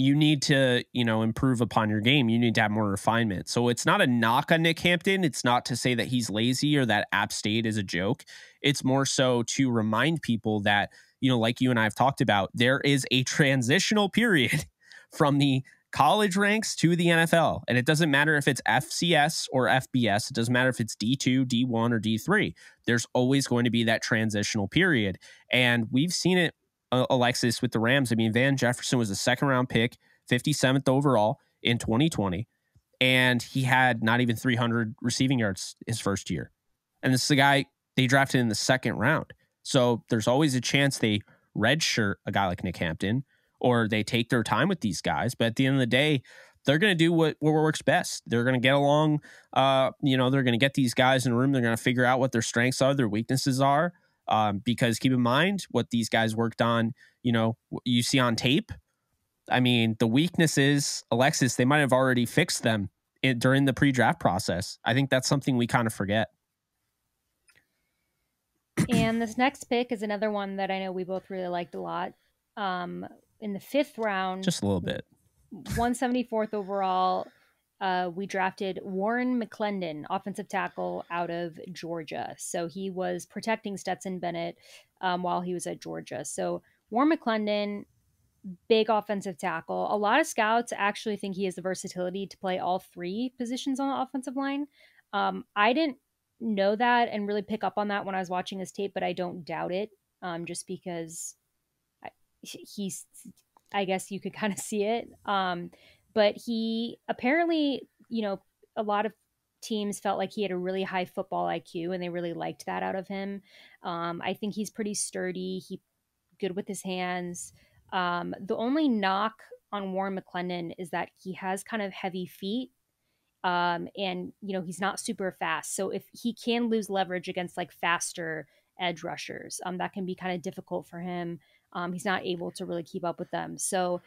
you need to, you know, improve upon your game. You need to have more refinement. So it's not a knock on Nick Hampton. It's not to say that he's lazy or that App State is a joke. It's more so to remind people that, you know, like you and I have talked about, there is a transitional period from the college ranks to the NFL. And it doesn't matter if it's FCS or FBS, it doesn't matter if it's D2, D1, or D3. There's always going to be that transitional period. And we've seen it uh, Alexis with the Rams. I mean, Van Jefferson was a second round pick, 57th overall in 2020, and he had not even 300 receiving yards his first year. And this is a guy they drafted in the second round. So there's always a chance they redshirt a guy like Nick Hampton or they take their time with these guys. But at the end of the day, they're going to do what, what works best. They're going to get along. Uh, you know, they're going to get these guys in a room. They're going to figure out what their strengths are, their weaknesses are. Um, because keep in mind what these guys worked on, you know, you see on tape. I mean, the weaknesses, Alexis, they might have already fixed them in, during the pre draft process. I think that's something we kind of forget. And this next pick is another one that I know we both really liked a lot. Um, in the fifth round, just a little bit, 174th overall, uh, we drafted Warren McClendon, offensive tackle out of Georgia. So he was protecting Stetson Bennett um, while he was at Georgia. So Warren McClendon, big offensive tackle. A lot of scouts actually think he has the versatility to play all three positions on the offensive line. Um, I didn't know that and really pick up on that when I was watching his tape, but I don't doubt it. Um, just because he's, I guess you could kind of see it. Um, but he apparently, you know, a lot of teams felt like he had a really high football IQ and they really liked that out of him. Um, I think he's pretty sturdy. He good with his hands. Um, the only knock on Warren McClendon is that he has kind of heavy feet. Um, and you know he's not super fast, so if he can lose leverage against like faster edge rushers, um, that can be kind of difficult for him. Um, he's not able to really keep up with them. So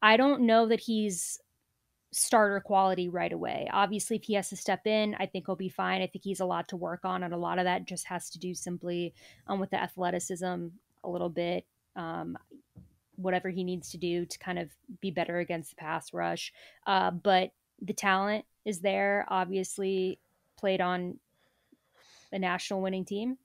I don't know that he's starter quality right away. Obviously, if he has to step in, I think he'll be fine. I think he's a lot to work on, and a lot of that just has to do simply um, with the athleticism a little bit. Um, whatever he needs to do to kind of be better against the pass rush. Uh, but the talent is there. Obviously, played on a national winning team.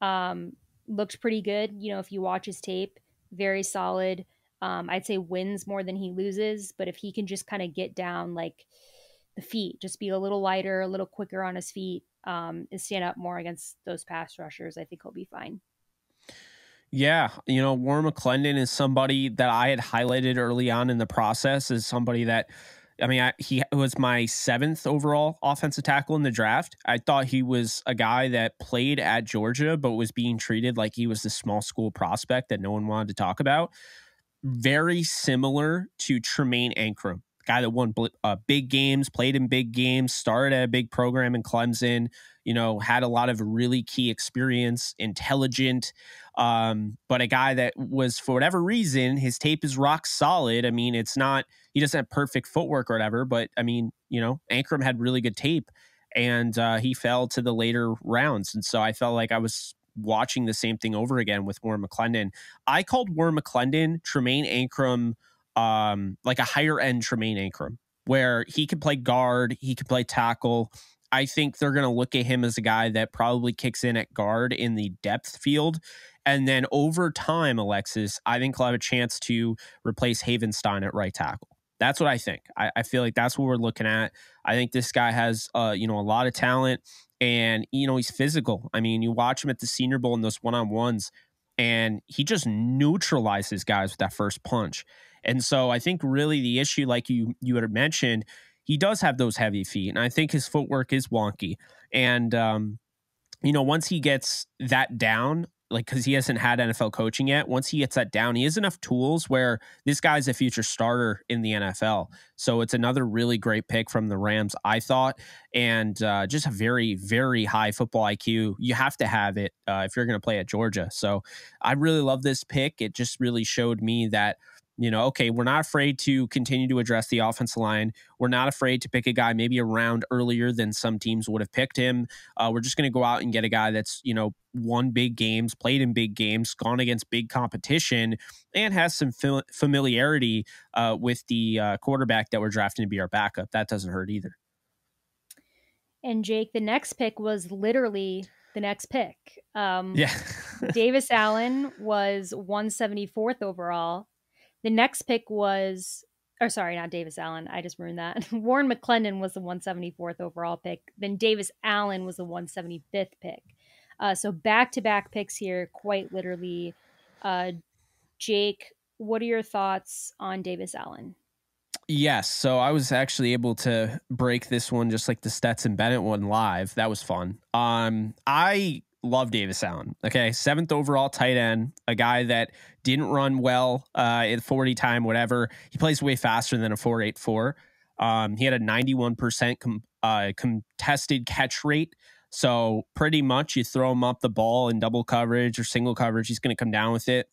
Um, looked pretty good. You know, if you watch his tape, very solid. Um, I'd say wins more than he loses, but if he can just kind of get down like the feet, just be a little lighter, a little quicker on his feet, um, and stand up more against those pass rushers, I think he'll be fine. Yeah, you know, Warren McClendon is somebody that I had highlighted early on in the process as somebody that, I mean, I, he was my seventh overall offensive tackle in the draft. I thought he was a guy that played at Georgia, but was being treated like he was the small school prospect that no one wanted to talk about. Very similar to Tremayne Anchrum, guy that won uh, big games, played in big games, started at a big program in Clemson, you know, had a lot of really key experience, intelligent, um, but a guy that was, for whatever reason, his tape is rock solid. I mean, it's not, he doesn't have perfect footwork or whatever, but I mean, you know, Anchrum had really good tape and uh, he fell to the later rounds. And so I felt like I was watching the same thing over again with Warren McClendon. I called Warren McClendon, Tremayne Anchrum, um, like a higher end Tremayne Anchrum, where he could play guard, he could play tackle. I think they're going to look at him as a guy that probably kicks in at guard in the depth field and then over time, Alexis, I think he'll have a chance to replace Havenstein at right tackle. That's what I think. I, I feel like that's what we're looking at. I think this guy has, uh, you know, a lot of talent, and you know he's physical. I mean, you watch him at the Senior Bowl in those one on ones, and he just neutralizes guys with that first punch. And so I think really the issue, like you you had mentioned, he does have those heavy feet, and I think his footwork is wonky. And um, you know, once he gets that down, like because he hasn't had NFL coaching yet. Once he gets that down, he has enough tools where this guy's a future starter in the NFL. So it's another really great pick from the Rams, I thought, and uh, just a very very high football IQ. You have to have it uh, if you're going to play at Georgia. So I really love this pick. It just really showed me that you know, okay, we're not afraid to continue to address the offensive line. We're not afraid to pick a guy maybe a round earlier than some teams would have picked him. Uh, we're just going to go out and get a guy that's, you know, won big games, played in big games, gone against big competition, and has some familiarity uh, with the uh, quarterback that we're drafting to be our backup. That doesn't hurt either. And Jake, the next pick was literally the next pick. Um, yeah. Davis Allen was 174th overall. The next pick was, or sorry, not Davis Allen. I just ruined that. Warren McClendon was the 174th overall pick. Then Davis Allen was the 175th pick. Uh, so back to back picks here, quite literally. Uh, Jake, what are your thoughts on Davis Allen? Yes. So I was actually able to break this one just like the Stetson Bennett one live. That was fun. Um, I love Davis Allen. Okay, seventh overall tight end, a guy that didn't run well uh, at 40 time, whatever. He plays way faster than a 484. Um, he had a 91% com- uh, contested catch rate. So pretty much you throw him up the ball in double coverage or single coverage, he's going to come down with it.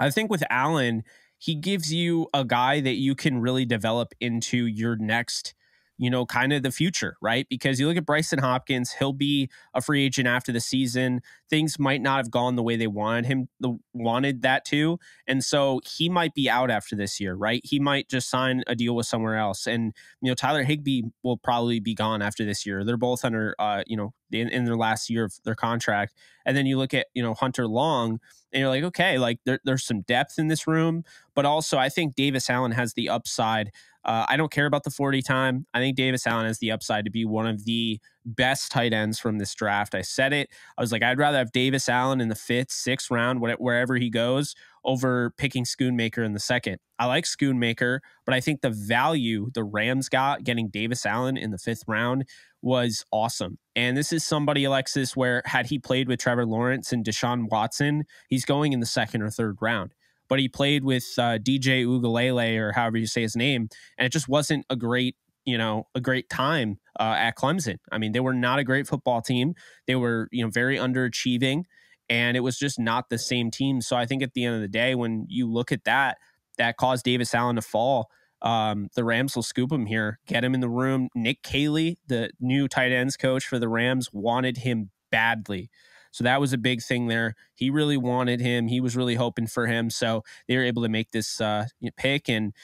I think with Allen, he gives you a guy that you can really develop into your next – you know, kind of the future, right? Because you look at Brycen Hopkins, he'll be a free agent after the season. Things might not have gone the way they wanted him the wanted that to. And so he might be out after this year, right? He might just sign a deal with somewhere else. And, you know, Tyler Higbee will probably be gone after this year. They're both under uh, you know, in, in their last year of their contract. And then you look at, you know, Hunter Long and you're like, okay, like there, there's some depth in this room, but also I think Davis Allen has the upside uh, I don't care about the 40 time. I think Davis Allen has the upside to be one of the best tight ends from this draft. I said it. I was like, I'd rather have Davis Allen in the fifth, sixth round, wherever he goes, over picking Schoonmaker in the second. I like Schoonmaker, but I think the value the Rams got getting Davis Allen in the fifth round was awesome. And this is somebody, Alexis, where had he played with Trevor Lawrence and Deshaun Watson, he's going in the second or third round. But he played with uh, DJ Uiagalelei or however you say his name, and it just wasn't a great you know a great time uh, at Clemson. I mean, they were not a great football team. They were you know very underachieving, and it was just not the same team. So I think at the end of the day, when you look at that, that caused Davis Allen to fall. Um, the Rams will scoop him here, get him in the room. Nick Caley, the new tight ends coach for the Rams, wanted him badly. So that was a big thing there. He really wanted him. He was really hoping for him. So they were able to make this uh, pick. And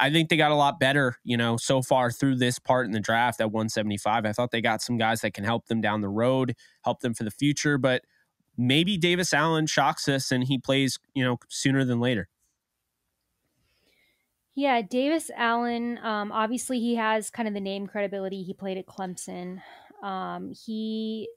I think they got a lot better, you know, so far through this part in the draft at 175. I thought they got some guys that can help them down the road, help them for the future, but maybe Davis Allen shocks us and he plays, you know, sooner than later. Yeah, Davis Allen, um, obviously he has kind of the name credibility. He played at Clemson. Um, he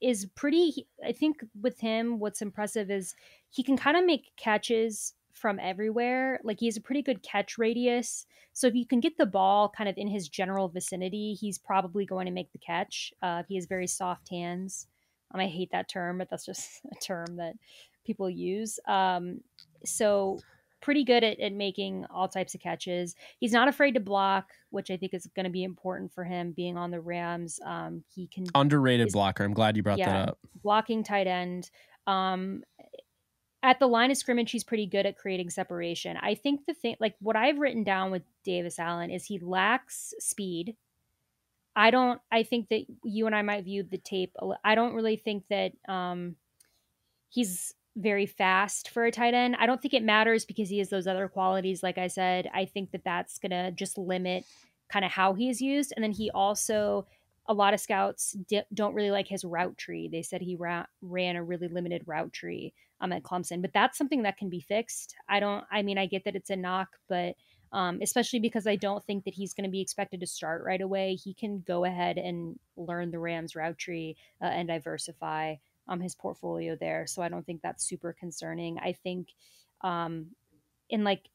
is pretty I think with him what's impressive is he can kind of make catches from everywhere. Like he has a pretty good catch radius. So if you can get the ball kind of in his general vicinity, he's probably going to make the catch. Uh, he has very soft hands. Um, I hate that term, but that's just a term that people use. Um, so pretty good at, at making all types of catches. He's not afraid to block, which I think is going to be important for him being on the Rams. Um, he can underrated blocker. I'm glad you brought yeah, that up. Blocking tight end. Um, at the line of scrimmage, he's pretty good at creating separation. I think the thing, like what I've written down with Davis Allen, is he lacks speed. I don't. I think that you and I might view the tape. I don't really think that um, he's very fast for a tight end. I don't think it matters because he has those other qualities. Like I said, I think that that's gonna just limit kind of how he is used. And then he also a lot of scouts di- don't really like his route tree. They said he ra- ran a really limited route tree um, at Clemson, but that's something that can be fixed. I don't, I mean, I get that it's a knock, but um, especially because I don't think that he's going to be expected to start right away. He can go ahead and learn the Rams route tree uh, and diversify um, his portfolio there. So I don't think that's super concerning. I think, um, in like,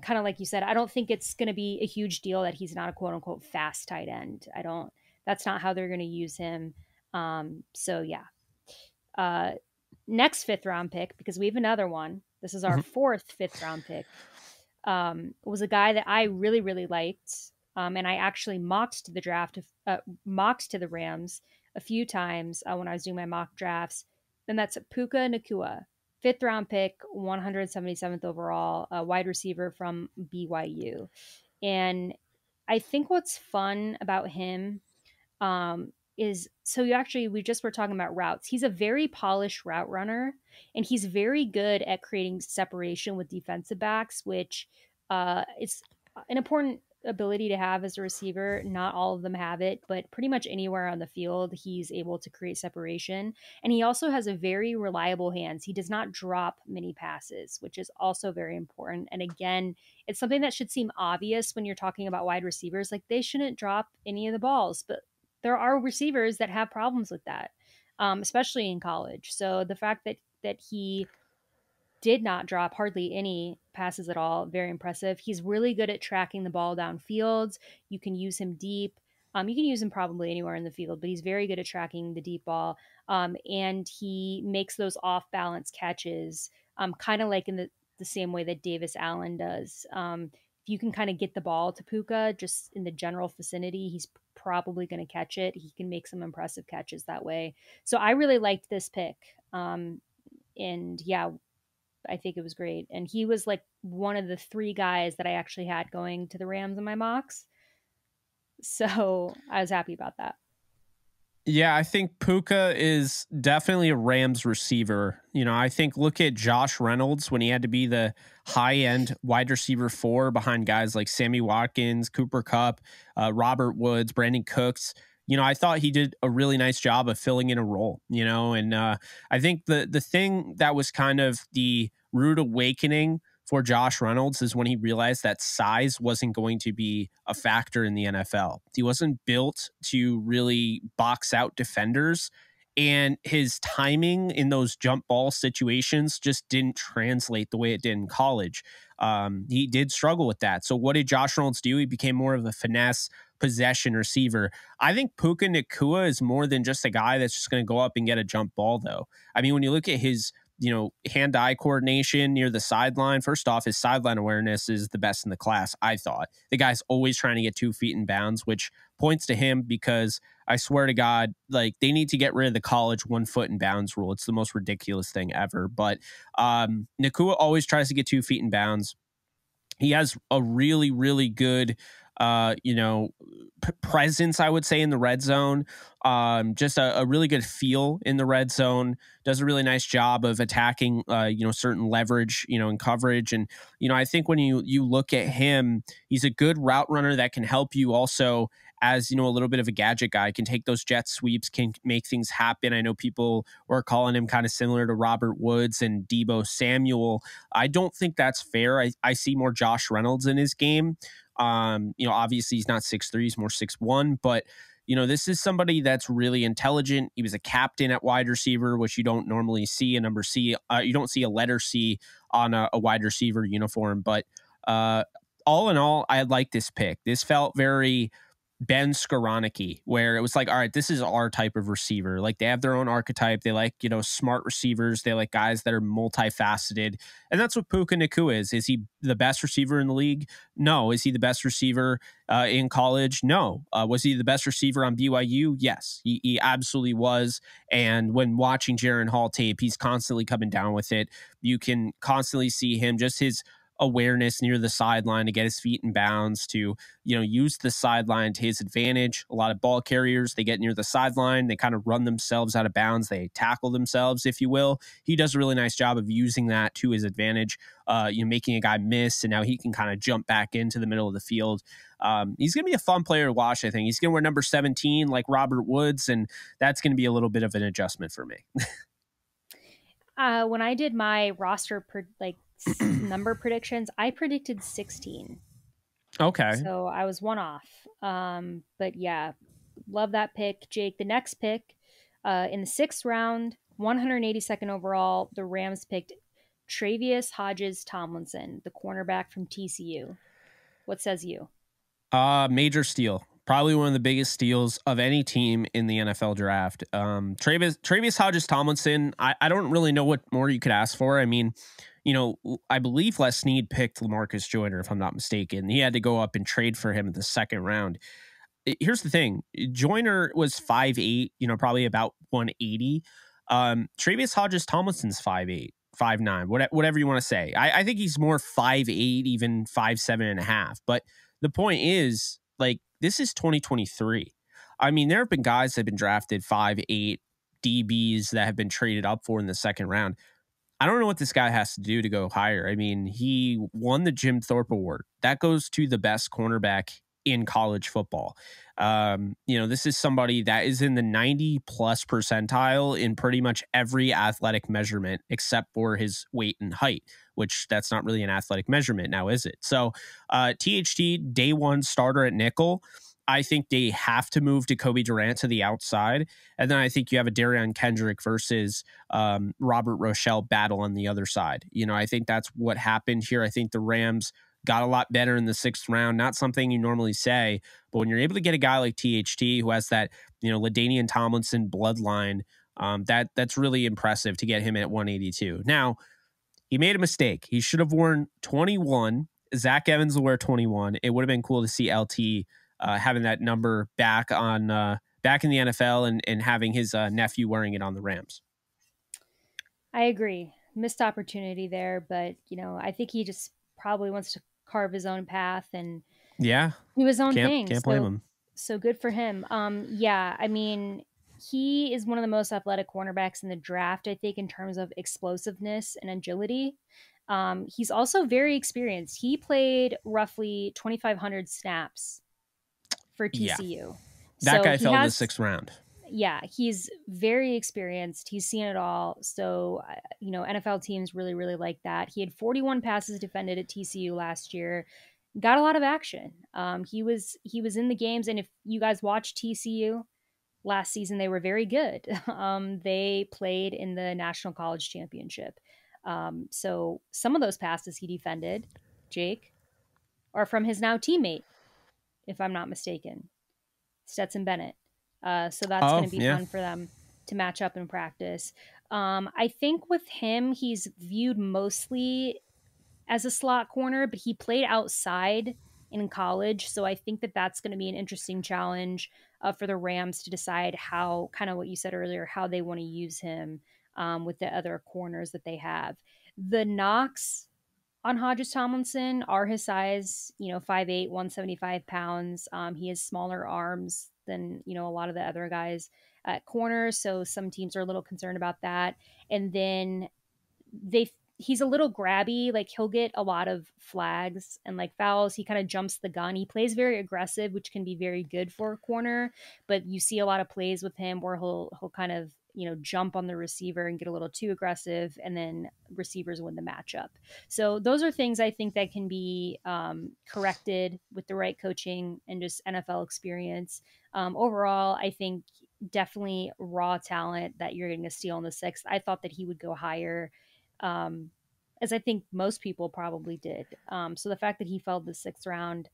kind of like you said, I don't think it's going to be a huge deal that he's not a quote unquote fast tight end. I don't that's not how they're going to use him. Um, so yeah. Uh, next fifth round pick because we have another one. This is our mm-hmm. fourth fifth round pick. Um, was a guy that I really really liked, um, and I actually mocked to the draft, uh, mocked to the Rams a few times uh, when I was doing my mock drafts. And that's Puka Nacua, fifth round pick, 177th overall, a wide receiver from BYU. And I think what's fun about him um, is so you actually we just were talking about routes. He's a very polished route runner, and he's very good at creating separation with defensive backs, which uh, it's an important ability to have as a receiver. Not all of them have it, but pretty much anywhere on the field, he's able to create separation. And he also has a very reliable hands. He does not drop many passes, which is also very important. And again, it's something that should seem obvious when you're talking about wide receivers. Like they shouldn't drop any of the balls, but there are receivers that have problems with that, um, especially in college. So the fact that that he did not drop hardly any passes at all, very impressive. He's really good at tracking the ball downfield. You can use him deep. Um, you can use him probably anywhere in the field, but he's very good at tracking the deep ball. Um, and he makes those off balance catches, um, kind of like in the, the same way that Davis Allen does. Um, if you can kind of get the ball to Puka just in the general vicinity, he's probably going to catch it. He can make some impressive catches that way. So I really liked this pick. Um, and yeah, I think it was great. And he was like one of the three guys that I actually had going to the Rams in my mocks. So I was happy about that. Yeah, I think Puka is definitely a Rams receiver. You know, I think look at Josh Reynolds when he had to be the high end wide receiver four behind guys like Sammy Watkins, Cooper Kupp, uh, Robert Woods, Brandin Cooks. You know, I thought he did a really nice job of filling in a role. You know, and uh, I think the the thing that was kind of the rude awakening for Josh Reynolds is when he realized that size wasn't going to be a factor in the NFL. He wasn't built to really box out defenders and his timing in those jump ball situations just didn't translate the way it did in college. Um, he did struggle with that. So what did Josh Reynolds do? He became more of a finesse possession receiver. I think Puka Nacua is more than just a guy that's just going to go up and get a jump ball, though. I mean, when you look at his you know, hand eye coordination near the sideline. First off, his sideline awareness is the best in the class, I thought. The guy's always trying to get two feet in bounds, which points to him because I swear to God, like they need to get rid of the college one foot in bounds rule. It's the most ridiculous thing ever. But um, Nacua always tries to get two feet in bounds. He has a really, really good uh, you know, p- presence, I would say, in the red zone. Um, just a, a, really good feel in the red zone. Does a really nice job of attacking, uh, you know, certain leverage, you know, in coverage. And you know, I think when you you look at him, he's a good route runner that can help you also as you know a little bit of a gadget guy can take those jet sweeps can make things happen i know people were calling him kind of similar to robert woods and Deebo samuel i don't think that's fair i, I see more josh reynolds in his game um, you know, obviously he's not six three, he's more six one, but you know, this is somebody that's really intelligent. He was a captain at wide receiver, which you don't normally see a number C. Uh, you don't see a letter C on a, a wide receiver uniform, but uh, all in all, I like this pick. This felt very Ben Skowronek, where it was like, all right, this is our type of receiver. Like they have their own archetype. They like, you know, smart receivers. They like guys that are multifaceted. And that's what Puka Nacua is. Is he the best receiver in the league? No. Is he the best receiver uh, in college? No. Uh, was he the best receiver on BYU? Yes, he, he absolutely was. And when watching Jaren Hall tape, he's constantly coming down with it. You can constantly see him, just his awareness near the sideline to get his feet in bounds to you know use the sideline to his advantage. A lot of ball carriers they get near the sideline they kind of run themselves out of bounds they tackle themselves if you will. He does a really nice job of using that to his advantage uh, you know making a guy miss and now he can kind of jump back into the middle of the field. Um, he's going to be a fun player to watch i think. He's going to wear number 17 like robert woods and that's going to be a little bit of an adjustment for me. Uh, when i did my roster per, like number predictions, I predicted 16. Okay. So I was one off. Um, but yeah, love that pick, Jake. The next pick uh, in the sixth round, 182nd overall, the Rams picked Tre'Vius Hodges Tomlinson, the cornerback from TCU. What says you? Uh, major steal. Probably one of the biggest steals of any team in the NFL draft. Um, Travis, Tre'Vius Hodges Tomlinson, I, I don't really know what more you could ask for. I mean, you know, I believe Les Snead picked Lamarcus Joyner, if I'm not mistaken. He had to go up and trade for him in the second round. Here's the thing Joyner was five eight, you know, probably about 180. Um, Tre'Vius Hodges Tomlinson's five eight, five nine, whatever you want to say. I, I think he's more five eight, even five seven and a half. But the point is, like, this is 2023. I mean, there have been guys that have been drafted five eight DBs that have been traded up for in the second round. I don't know what this guy has to do to go higher. I mean, he won the Jim Thorpe Award. That goes to the best cornerback in college football. Um, you know, this is somebody that is in the 90 plus percentile in pretty much every athletic measurement except for his weight and height, which that's not really an athletic measurement now, is it? So, uh, THT, day one starter at nickel. I think they have to move to Cobie Durant to the outside. And then I think you have a Derion Kendrick versus um, Robert Rochell battle on the other side. You know, I think that's what happened here. I think the Rams got a lot better in the sixth round. Not something you normally say, but when you're able to get a guy like THT who has that, you know, LaDainian Tomlinson bloodline, um, that that's really impressive to get him at 182. Now, he made a mistake. He should have worn 21. Zach Evans will wear 21. It would have been cool to see LT uh, having that number back on uh, back in the NFL and and having his uh, nephew wearing it on the Rams. I agree. Missed opportunity there, but you know, I think he just probably wants to carve his own path and yeah, do his own can't, thing. Can't blame so, him. So good for him. Um, yeah, I mean, he is one of the most athletic cornerbacks in the draft. I think in terms of explosiveness and agility. Um, he's also very experienced. He played roughly 2,500 snaps for TCU. Yeah. That so guy fell has, in the sixth round. yeah, he's very experienced. He's seen it all. So, uh, you know, NFL teams really, really like that. He had 41 passes defended at TCU last year. Got a lot of action. Um, he was he was in the games, and if you guys watch TCU last season, they were very good. Um, they played in the National College Championship. Um, so some of those passes he defended, Jake, are from his now teammate, if I'm not mistaken, Stetson Bennett. Uh, so that's oh, going to be yeah. fun for them to match up in practice. Um, I think with him, he's viewed mostly as a slot corner, but he played outside in college. So I think that that's going to be an interesting challenge uh, for the Rams to decide how, kind of what you said earlier, how they want to use him um, with the other corners that they have. The knocks on Hodges Tomlinson are his size, you know, 5'8, 175 pounds. Um, he has smaller arms than, you know, a lot of the other guys at corners. So some teams are a little concerned about that. And then they he's a little grabby. Like he'll get a lot of flags and like fouls. He kind of jumps the gun. He plays very aggressive, which can be very good for a corner. But you see a lot of plays with him where he'll he'll kind of you know jump on the receiver and get a little too aggressive, and then receivers win the matchup. So those are things I think that can be um, corrected with the right coaching and just NFL experience. Um, overall, I think definitely raw talent that you're getting to steal in the sixth. I thought that he would go higher um, as I think most people probably did. Um, so the fact that he fell the sixth round,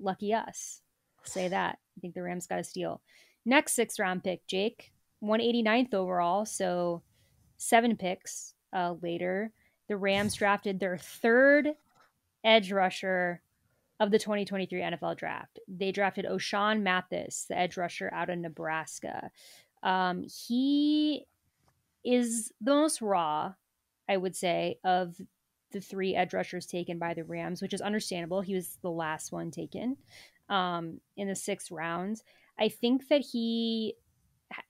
lucky us. Say that. I think the Rams got a steal. Next sixth round pick, Jake, 189th overall. So seven picks uh, later, the Rams drafted their third edge rusher of the 2023 NFL draft. They drafted Ochaun Mathis, the edge rusher out of Nebraska. Um, he is the most raw I would say, of the three edge rushers taken by the Rams, which is understandable. He was the last one taken um, in the sixth round. I think that he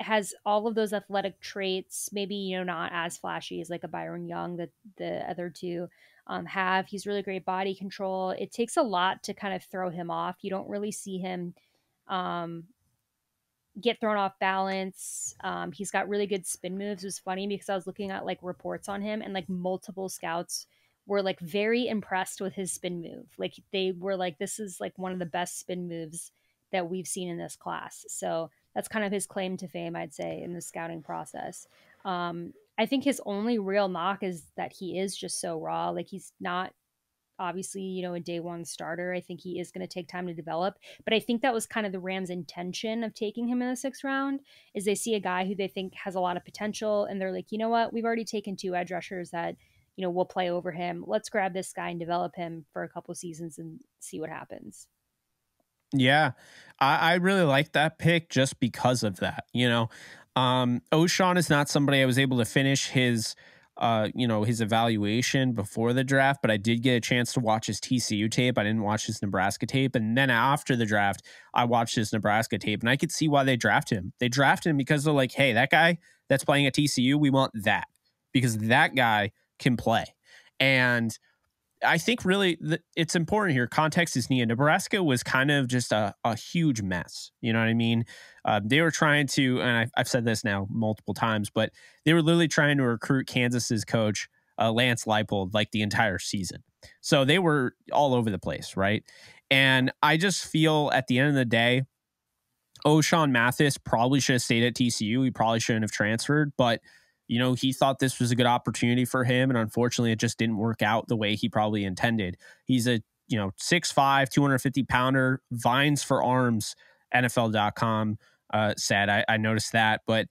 has all of those athletic traits, maybe, you know, not as flashy as like a Byron Young that the other two um, have. He's really great body control. It takes a lot to kind of throw him off. You don't really see him um, get thrown off balance. Um, he's got really good spin moves. It was funny because I was looking at like reports on him and like multiple scouts were like very impressed with his spin move. Like they were like, this is like one of the best spin moves that we've seen in this class. So that's kind of his claim to fame, I'd say, in the scouting process. Um, I think his only real knock is that he is just so raw. Like he's not obviously, you know, a day one starter. I think he is going to take time to develop. But I think that was kind of the Rams' intention of taking him in the sixth round is they see a guy who they think has a lot of potential and they're like, you know what, we've already taken two edge rushers that, you know, will play over him. Let's grab this guy and develop him for a couple seasons and see what happens. Yeah. I, I really like that pick just because of that. You know, um, Ochaun is not somebody I was able to finish his – uh, you know, his evaluation before the draft, but I did get a chance to watch his TCU tape. I didn't watch his Nebraska tape. And then after the draft, I watched his Nebraska tape and I could see why they drafted him. They drafted him because they're like, hey, that guy that's playing at TCU, we want that because that guy can play. And I think really it's important here. Context is needed. Nebraska was kind of just a, a huge mess. You know what I mean? Uh, they were trying to, and I, have said this now multiple times, but they were literally trying to recruit Kansas's coach, uh, Lance Leipold, like the entire season. So they were all over the place, right? And I just feel at the end of the day, Ochaun Mathis probably should have stayed at TCU. He probably shouldn't have transferred, but you know, he thought this was a good opportunity for him. And unfortunately, it just didn't work out the way he probably intended. He's a, you know, 6'5, 250 pounder, vines for arms, NFL.com uh, said. I, I noticed that. But,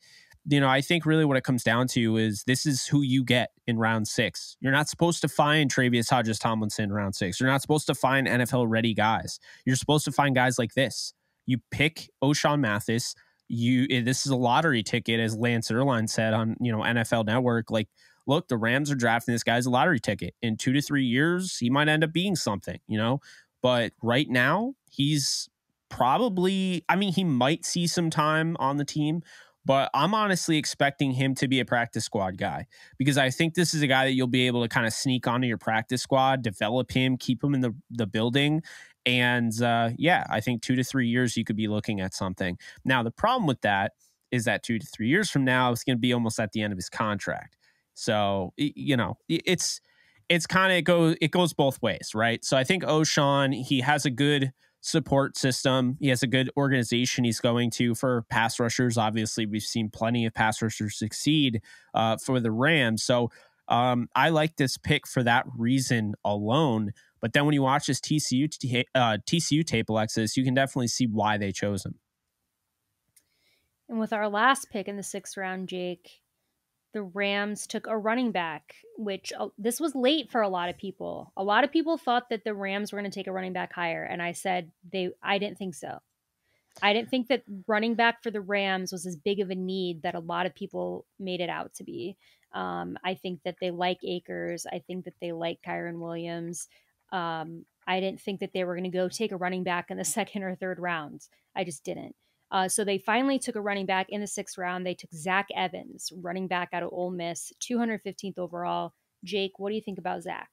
you know, I think really what it comes down to is this is who you get in round six. You're not supposed to find Tre'Vius Hodges Tomlinson in round six. You're not supposed to find NFL ready guys. You're supposed to find guys like this. You pick Ochaun Mathis you eh, this is a lottery ticket, as Lance Zierlein said on you know NFL Network. Like, look, the Rams are drafting this guy's a lottery ticket. In two to three years, he might end up being something, you know. But right now, he's probably. I mean, he might see some time on the team, but I'm honestly expecting him to be a practice squad guy because I think this is a guy that you'll be able to kind of sneak onto your practice squad, develop him, keep him in the, the building, and uh, yeah, I think two to three years you could be looking at something. Now, the problem with that is that two to three years from now, it's going to be almost at the end of his contract. So you know, it's it's kind of it goes it goes both ways, right? So I think Ochaun he has a good support system. He has a good organization he's going to for pass rushers. Obviously, we've seen plenty of pass rushers succeed uh, for the Rams. So um, I like this pick for that reason alone. But then when you watch this TCU uh, TCU tape, Alexis, you can definitely see why they chose him. And with our last pick in the sixth round, Jake, the Rams took a running back, which uh, this was late for a lot of people. A lot of people thought that the Rams were going to take a running back higher, and I said they I didn't think so. I didn't think that running back for the Rams was as big of a need that a lot of people made it out to be. Um, I think that they like Akers. I think that they like Kyren Williams. Um, I didn't think that they were going to go take a running back in the second or third round. I just didn't. Uh, so they finally took a running back in the sixth round. They took Zach Evans, running back out of Ole Miss, 215th overall. Jake, what do you think about Zach?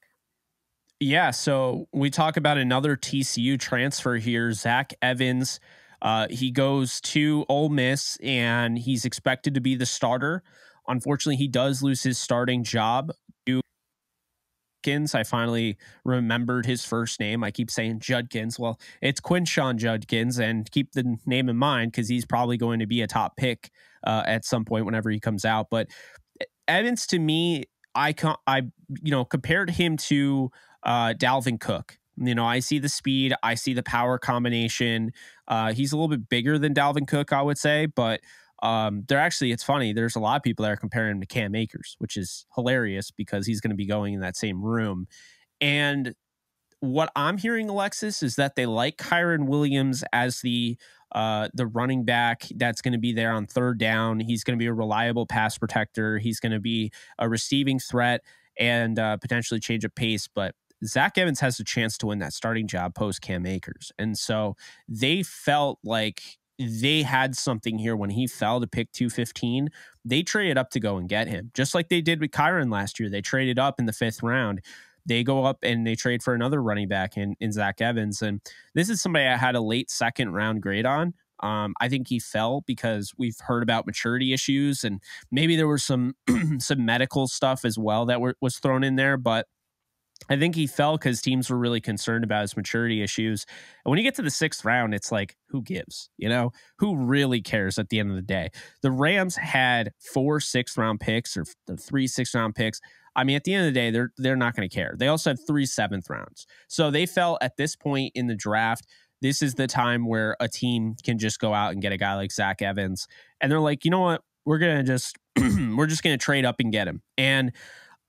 Yeah, so we talk about another TCU transfer here, Zach Evans. Uh, he goes to Ole Miss and he's expected to be the starter. Unfortunately, he does lose his starting job Judkins. I finally remembered his first name. I keep saying Judkins. Well, it's Quinshon Judkins, and keep the name in mind because he's probably going to be a top pick uh, at some point whenever he comes out. But Evans, to me, I I you know compared him to uh, Dalvin Cook. You know, I see the speed, I see the power combination. Uh, he's a little bit bigger than Dalvin Cook, I would say, but um, they're actually, it's funny. There's a lot of people that are comparing him to Cam Akers, which is hilarious because he's going to be going in that same room. And what I'm hearing, Alexis, is that they like Kyren Williams as the uh, the running back that's going to be there on third down. He's going to be a reliable pass protector. He's going to be a receiving threat and uh, potentially change of pace. But Zach Evans has a chance to win that starting job post Cam Akers, and so they felt like they had something here when he fell to pick 215. They traded up to go and get him, just like they did with Kyren last year. They traded up in the fifth round. They go up and they trade for another running back in, in Zach Evans. And this is somebody I had a late second round grade on. Um, I think he fell because we've heard about maturity issues and maybe there was some some medical stuff as well that were, was thrown in there. But I think he fell because teams were really concerned about his maturity issues. And when you get to the sixth round, it's like, who gives? You know, who really cares at the end of the day? The Rams had four sixth round picks or three sixth round picks. I mean, at the end of the day, they're they're not going to care. They also had three seventh rounds. So they fell at this point in the draft, this is the time where a team can just go out and get a guy like Zach Evans. And they're like, you know what? We're gonna just we're just gonna trade up and get him. And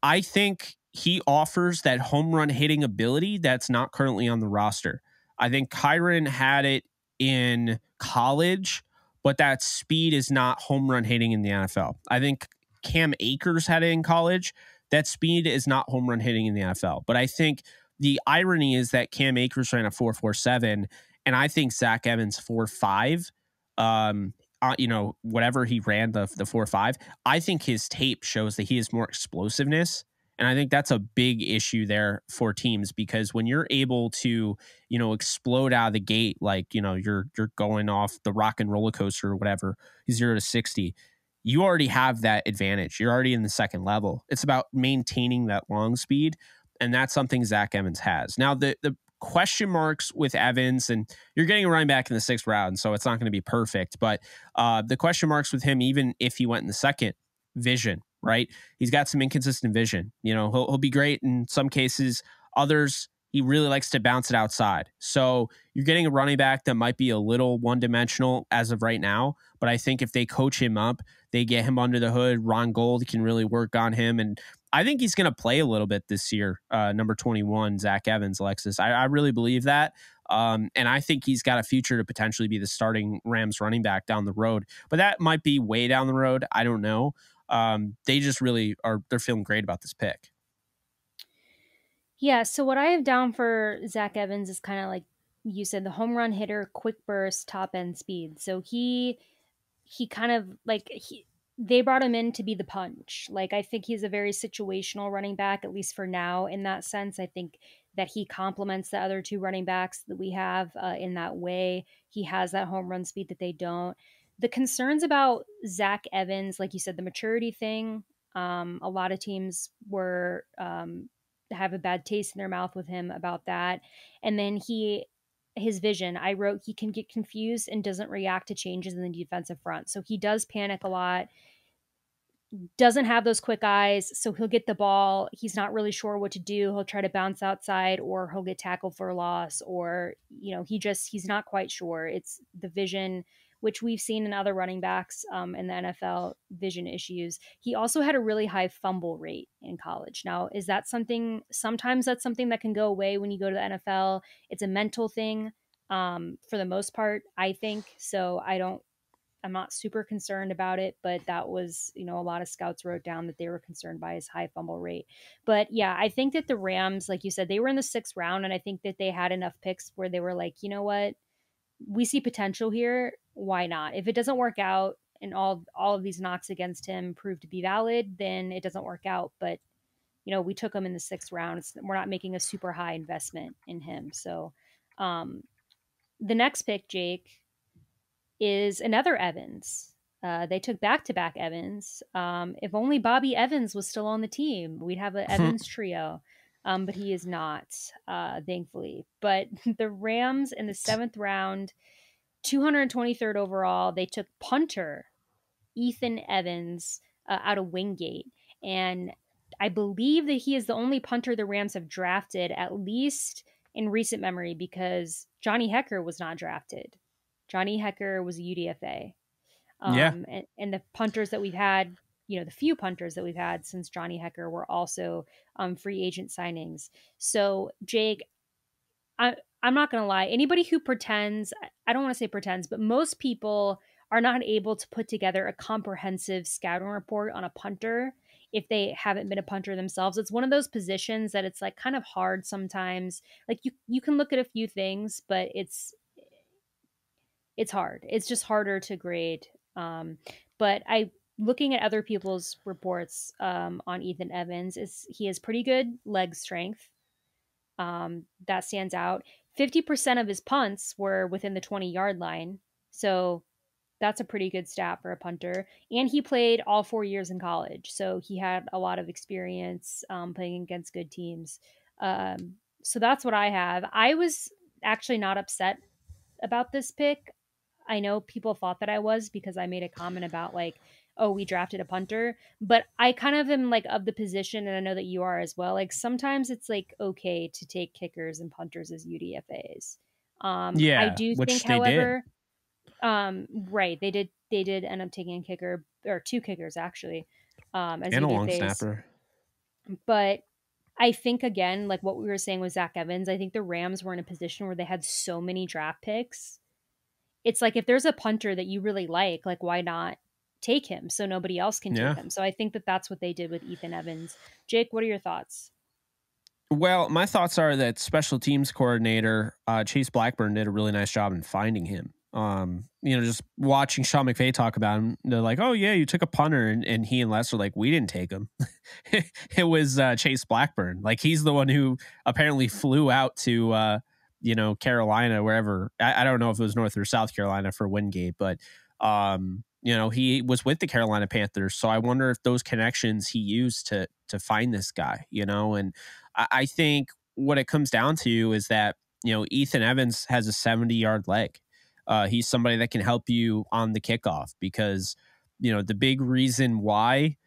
I think he offers that home run hitting ability that's not currently on the roster. I think Kyren had it in college, but that speed is not home run hitting in the NFL. I think Cam Akers had it in college. That speed is not home run hitting in the NFL. But I think the irony is that Cam Akers ran a 447, and I think Zach Evans 4.5. Um, uh, you know, whatever he ran the the four five, I think his tape shows that he has more explosiveness and I think that's a big issue there for teams because when you're able to, you know, explode out of the gate like, you know, you're you're going off the rock and roller coaster or whatever, 0 to 60, you already have that advantage. You're already in the second level. It's about maintaining that long speed, and that's something Zach Evans has. Now the the question marks with Evans, and you're getting a running back in the sixth round, so it's not going to be perfect. But uh, the question marks with him, even if he went in the second, vision right? He's got some inconsistent vision. You know, he'll, he'll be great in some cases. Others, he really likes to bounce it outside. So you're getting a running back that might be a little one dimensional as of right now. But I think if they coach him up, they get him under the hood. Ron Gould can really work on him. And I think he's going to play a little bit this year. Uh, number 21, Zach Evans, Alexis. I, I really believe that. Um, and I think he's got a future to potentially be the starting Rams running back down the road. But that might be way down the road. I don't know um, they just really are they're feeling great about this pick. Yeah, so what I have down for Zach Evans is kind of like you said, the home run hitter, quick burst, top end speed. So he he kind of like he they brought him in to be the punch. Like I think he's a very situational running back, at least for now. In that sense, I think that he complements the other two running backs that we have uh, in that way. He has that home run speed that they don't the concerns about Zach Evans, like you said, the maturity thing. Um, a lot of teams were um, have a bad taste in their mouth with him about that, and then he his vision. I wrote he can get confused and doesn't react to changes in the defensive front, so he does panic a lot doesn't have those quick eyes, so he'll get the ball. He's not really sure what to do. He'll try to bounce outside or he'll get tackled for a loss or you know, he just he's not quite sure. It's the vision which we've seen in other running backs um, in the NFL vision issues. He also had a really high fumble rate in college. Now, is that something? Sometimes that's something that can go away when you go to the NFL. It's a mental thing um, for the most part, I think. So I don't I'm not super concerned about it, but that was, you know, a lot of scouts wrote down that they were concerned by his high fumble rate. But yeah, I think that the Rams, like you said, they were in the sixth round, and I think that they had enough picks where they were like, you know what, we see potential here. Why not? If it doesn't work out and all all of these knocks against him prove to be valid, then it doesn't work out. But you know, we took him in the sixth round. It's, we're not making a super high investment in him. So um, the next pick, Jake, is another Evans. Uh, they took back to back Evans. Um, if only Bobby Evans was still on the team, we'd have an Evans trio. Um, but he is not, uh, thankfully. But the Rams in the seventh round, 223rd overall, they took punter Ethan Evans uh, out of Wingate. And I believe that he is the only punter the Rams have drafted, at least in recent memory, because Johnny Hekker was not drafted. Johnny Hekker was a UDFA. Um, yeah. And, and, the punters that we've had, you know, the few punters that we've had since Johnny Hekker were also um, free agent signings. So, Jake, I, I'm not going to lie. Anybody who pretends, I don't want to say pretends, but most people are not able to put together a comprehensive scouting report on a punter if they haven't been a punter themselves. It's one of those positions that it's like kind of hard sometimes. Like you you can look at a few things, but it's it's hard. It's just harder to grade. Um, but I looking at other people's reports um, on Ethan Evans is he has pretty good leg strength. Um, that stands out. Fifty percent of his punts were within the twenty yard line, so that's a pretty good stat for a punter. And he played all four years in college, so he had a lot of experience um, playing against good teams. Um, so that's what I have. I was actually not upset about this pick. I know people thought that I was because I made a comment about like, oh, we drafted a punter, but I kind of am like of the position, and I know that you are as well. Like sometimes it's like okay to take kickers and punters as UDFA's. Um, yeah, I do think, however, um, right, they did they did end up taking a kicker or two kickers actually, um, as and UDFA's. a long snapper. But I think again, like what we were saying with Zach Evans, I think the Rams were in a position where they had so many draft picks it's like if there's a punter that you really like, like why not take him so nobody else can yeah. take him? So I think that that's what they did with Ethan Evans. Jake, what are your thoughts? Well, my thoughts are that special teams coordinator uh, Chase Blackburn did a really nice job in finding him. Um, you know, just watching Sean McVay talk about him, they're like, "Oh yeah, you took a punter," and, and he and Les are like, "We didn't take him. it was uh, Chase Blackburn. Like he's the one who apparently flew out to uh, you know, Carolina, wherever. I, I, don't know if it was North or South Carolina for Wingate, but um, you know, he was with the Carolina Panthers. So I wonder if those connections he used to to find this guy, you know, and I, I think what it comes down to is that, you know, Ethan Evans has a 70 yard leg. Uh, he's somebody that can help you on the kickoff because, you know, the big reason why,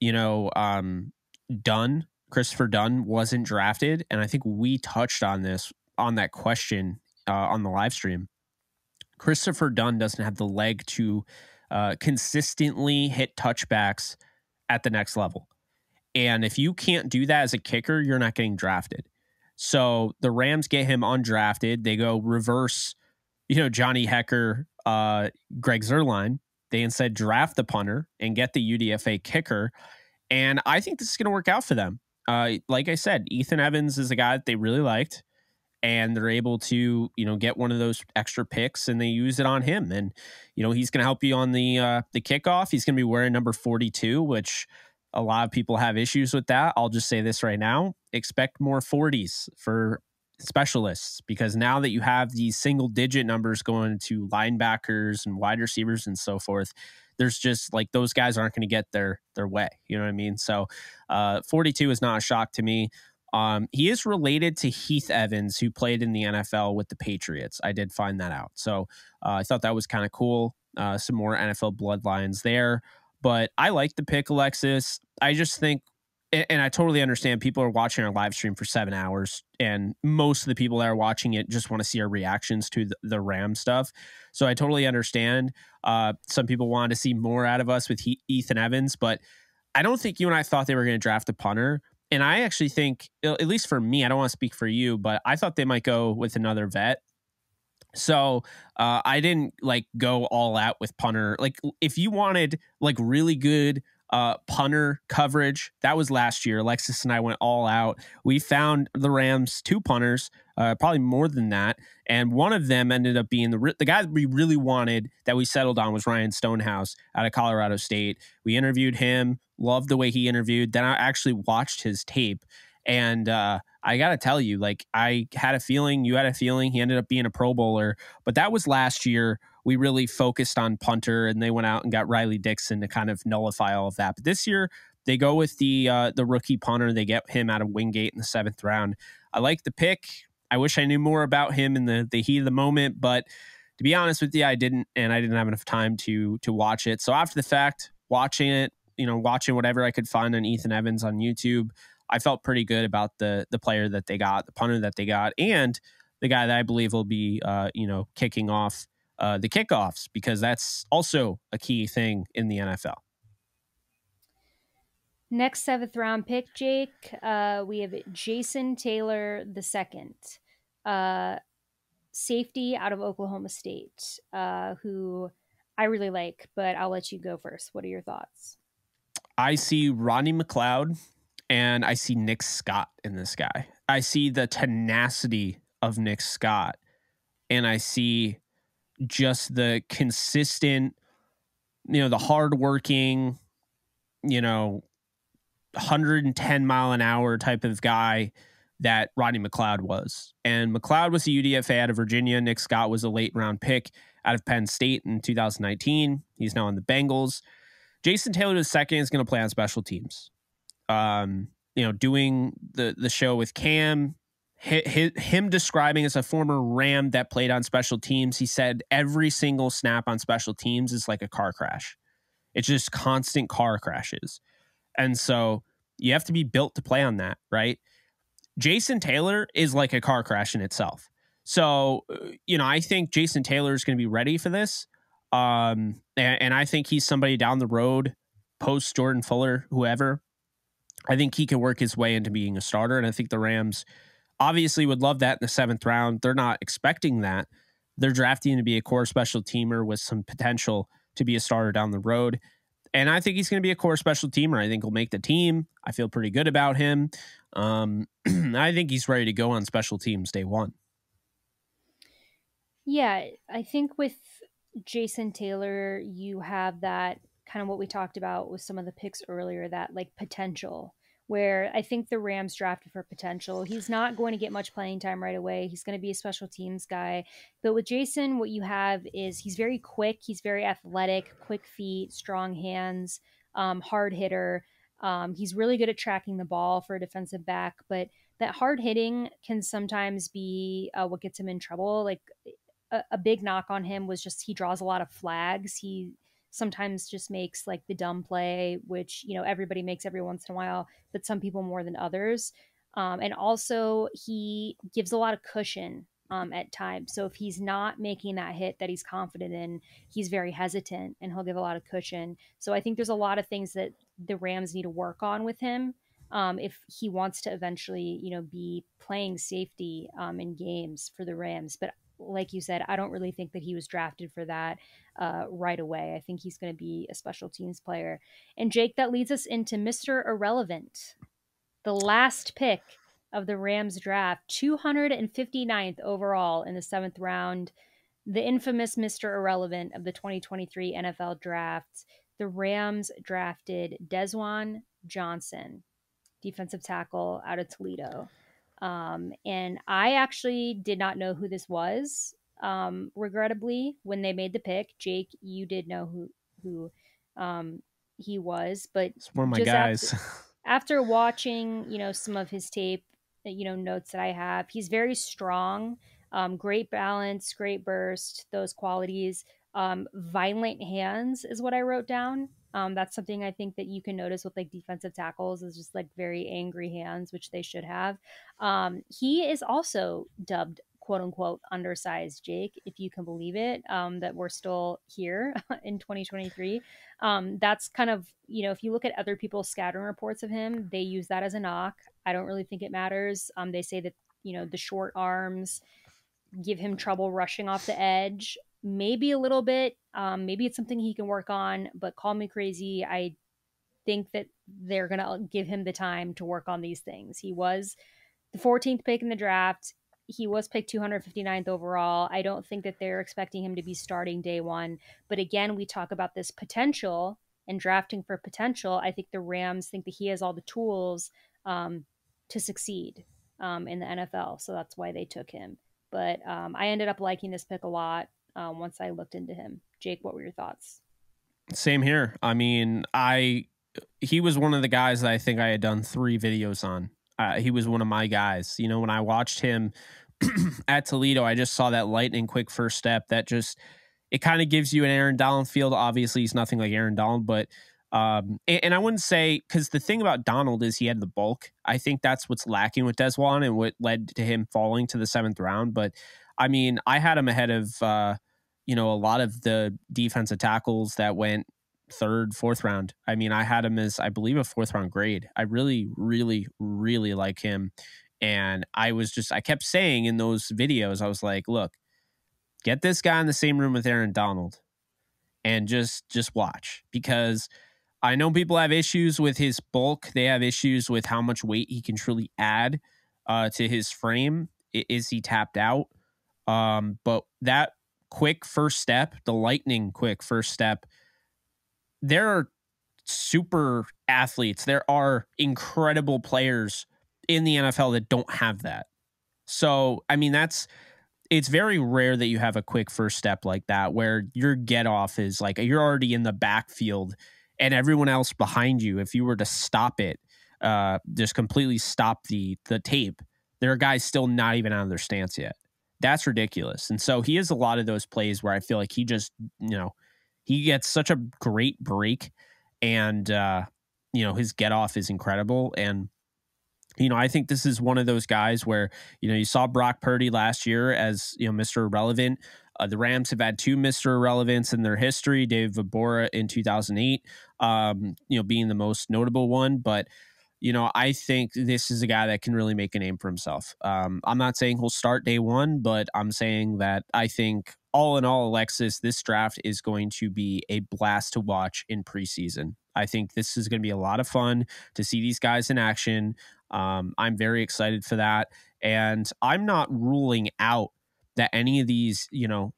you know, um, Dunn, Christopher Dunn wasn't drafted, and I think we touched on this on that question uh, on the live stream. Christopher Dunn doesn't have the leg to uh, consistently hit touchbacks at the next level. And if you can't do that as a kicker, you're not getting drafted. So the Rams get him undrafted. They go reverse, you know, Johnny Hekker, uh, Greg Zuerlein. They instead draft the punter and get the UDFA kicker. And I think this is going to work out for them. Uh, like I said, Ethan Evans is a guy that they really liked and they're able to you know get one of those extra picks and they use it on him and you know he's going to help you on the uh the kickoff he's going to be wearing number 42 which a lot of people have issues with that i'll just say this right now expect more 40s for specialists because now that you have these single digit numbers going to linebackers and wide receivers and so forth, there's just like those guys aren't going to get their their way. You know what I mean? So, uh, 42 is not a shock to me. Um, he is related to Heath Evans, who played in the NFL with the Patriots. I did find that out. So uh, I thought that was kind of cool. Uh, some more NFL bloodlines there. But I like the pick, Alexis. I just think, and I totally understand people are watching our live stream for seven hours, and most of the people that are watching it just want to see our reactions to the, the Ram stuff. So I totally understand. Uh, some people wanted to see more out of us with he- Ethan Evans, but I don't think you and I thought they were going to draft a punter. And I actually think, at least for me, I don't want to speak for you, but I thought they might go with another vet. So uh, I didn't like go all out with punter. Like if you wanted like really good uh, punter coverage, that was last year. Alexis and I went all out. We found the Rams two punters, uh, probably more than that, and one of them ended up being the the guy that we really wanted that we settled on was Ryan Stonehouse out of Colorado State. We interviewed him, loved the way he interviewed. Then I actually watched his tape, and uh, I got to tell you, like, I had a feeling, you had a feeling, he ended up being a Pro Bowler, but that was last year. We really focused on punter, and they went out and got Riley Dixon to kind of nullify all of that. But this year, they go with the uh, the rookie punter. They get him out of Wingate in the seventh round. I like the pick. I wish I knew more about him in the the heat of the moment, but to be honest with you, I didn't, and I didn't have enough time to to watch it. So after the fact, watching it, you know, watching whatever I could find on Ethan Evans on YouTube, I felt pretty good about the the player that they got, the punter that they got, and the guy that I believe will be, uh, you know, kicking off uh, the kickoffs because that's also a key thing in the NFL. Next seventh round pick, Jake. Uh, we have Jason Taylor the second, uh, safety out of Oklahoma State, uh, who I really like. But I'll let you go first. What are your thoughts? I see Ronnie McLeod and I see Nick Scott in this guy. I see the tenacity of Nick Scott, and I see just the consistent, you know, the hardworking, you know, 110 mile an hour type of guy that Rodney McLeod was. And McLeod was a UDFA out of Virginia. Nick Scott was a late round pick out of Penn State in 2019. He's now on the Bengals. Jason Taylor II is going to play on special teams um, you know, doing the the show with Cam, him describing as a former Ram that played on special teams, he said every single snap on special teams is like a car crash. It's just constant car crashes. And so you have to be built to play on that, right? Jason Taylor is like a car crash in itself. So, uh, you know, I think Jason Taylor is going to be ready for this. Um, and, and I think he's somebody down the road, post Jordan Fuller, whoever, I think he can work his way into being a starter. And I think the Rams obviously would love that in the seventh round. They're not expecting that. They're drafting to be a core special teamer with some potential to be a starter down the road. And I think he's going to be a core special teamer. I think he'll make the team. I feel pretty good about him. Um, I think he's ready to go on special teams day one. Yeah, I think with Jason Taylor, you have that kind of what we talked about with some of the picks earlier that like potential where I think the Rams drafted for potential. He's not going to get much playing time right away. He's going to be a special teams guy. But with Jason, what you have is he's very quick, he's very athletic, quick feet, strong hands, um, hard hitter. Um, he's really good at tracking the ball for a defensive back, but that hard hitting can sometimes be uh, what gets him in trouble. Like a, a big knock on him was just he draws a lot of flags. He sometimes just makes like the dumb play, which, you know, everybody makes every once in a while, but some people more than others. Um, and also, he gives a lot of cushion um, at times. So if he's not making that hit that he's confident in, he's very hesitant and he'll give a lot of cushion. So I think there's a lot of things that the Rams need to work on with him um, if he wants to eventually, you know, be playing safety um, in games for the Rams. But like you said, I don't really think that he was drafted for that uh, right away. I think he's going to be a special teams player. And Jake, that leads us into Mr. Irrelevant, the last pick of the Rams draft, 259th overall in the seventh round, the infamous Mr. Irrelevant of the 2023 NFL draft. The Rams drafted Desjuan Johnson, defensive tackle out of Toledo. Um, and I actually did not know who this was. Um, regrettably, when they made the pick, Jake, you did know who who um, he was, but it's one of my guys. After, after watching, you know, some of his tape, uh, you know, notes that I have, he's very strong. Um, great balance, great burst, those qualities. Um, violent hands is what I wrote down. Um, that's something I think that you can notice with like defensive tackles is just like very angry hands, which they should have. Um, he is also dubbed quote unquote undersized Jake, if you can believe it, um, that we're still here in 2023. Um, that's kind of, you know, if you look at other people's scattering reports of him, they use that as a knock. I don't really think it matters. Um, they say that, you know, the short arms give him trouble rushing off the edge maybe a little bit. Um, maybe it's something he can work on, but call me crazy. I think that they're going to give him the time to work on these things. He was the 14th pick in the draft. He was picked 259th overall. I don't think that they're expecting him to be starting day one. But again, we talk about this potential and drafting for potential. I think the Rams think that he has all the tools um, to succeed um, in the NFL. So that's why they took him. But um, I ended up liking this pick a lot um, once I looked into him. Jake, what were your thoughts? Same here. I mean, I he was one of the guys that I think I had done three videos on. Uh, he was one of my guys. You know, when I watched him at Toledo, I just saw that lightning quick first step that just it kind of gives you an Aaron Donald field. Obviously, he's nothing like Aaron Donald, but um, and, and I wouldn't say because the thing about Donald is he had the bulk. I think that's what's lacking with Desjuan and what led to him falling to the seventh round. But I mean, I had him ahead of uh, you know, a lot of the defensive tackles that went third, fourth round. I mean, I had him as, I believe, a fourth round grade. I really, really, really like him. And I was just, I kept saying in those videos, I was like, look, get this guy in the same room with Aaron Donald and just, just watch because I know people have issues with his bulk. They have issues with how much weight he can truly add uh, to his frame. Is he tapped out? Um, but that quick first step, the lightning quick first step, there are super athletes. There are incredible players in the NFL that don't have that. So, I mean, that's it's very rare that you have a quick first step like that where your get off is like you're already in the backfield and everyone else behind you if you were to stop it uh just completely stop the the tape there are guys still not even out of their stance yet that's ridiculous. And so he has a lot of those plays where I feel like he just, you know, he gets such a great break and uh, you know, his get off is incredible. And you know, I think this is one of those guys where, you know, you saw Brock Purdy last year as, you know, Mr. Irrelevant. Uh, the Rams have had two Mr. Irrelevants in their history, Dave Vobora in 2008, um, you know, being the most notable one. But you know, I think this is a guy that can really make a name for himself. Um, I'm not saying he'll start day one, but I'm saying that I think all in all, Alexis, this draft is going to be a blast to watch in preseason. I think this is going to be a lot of fun to see these guys in action. Um, I'm very excited for that. And I'm not ruling out that any of these, you know,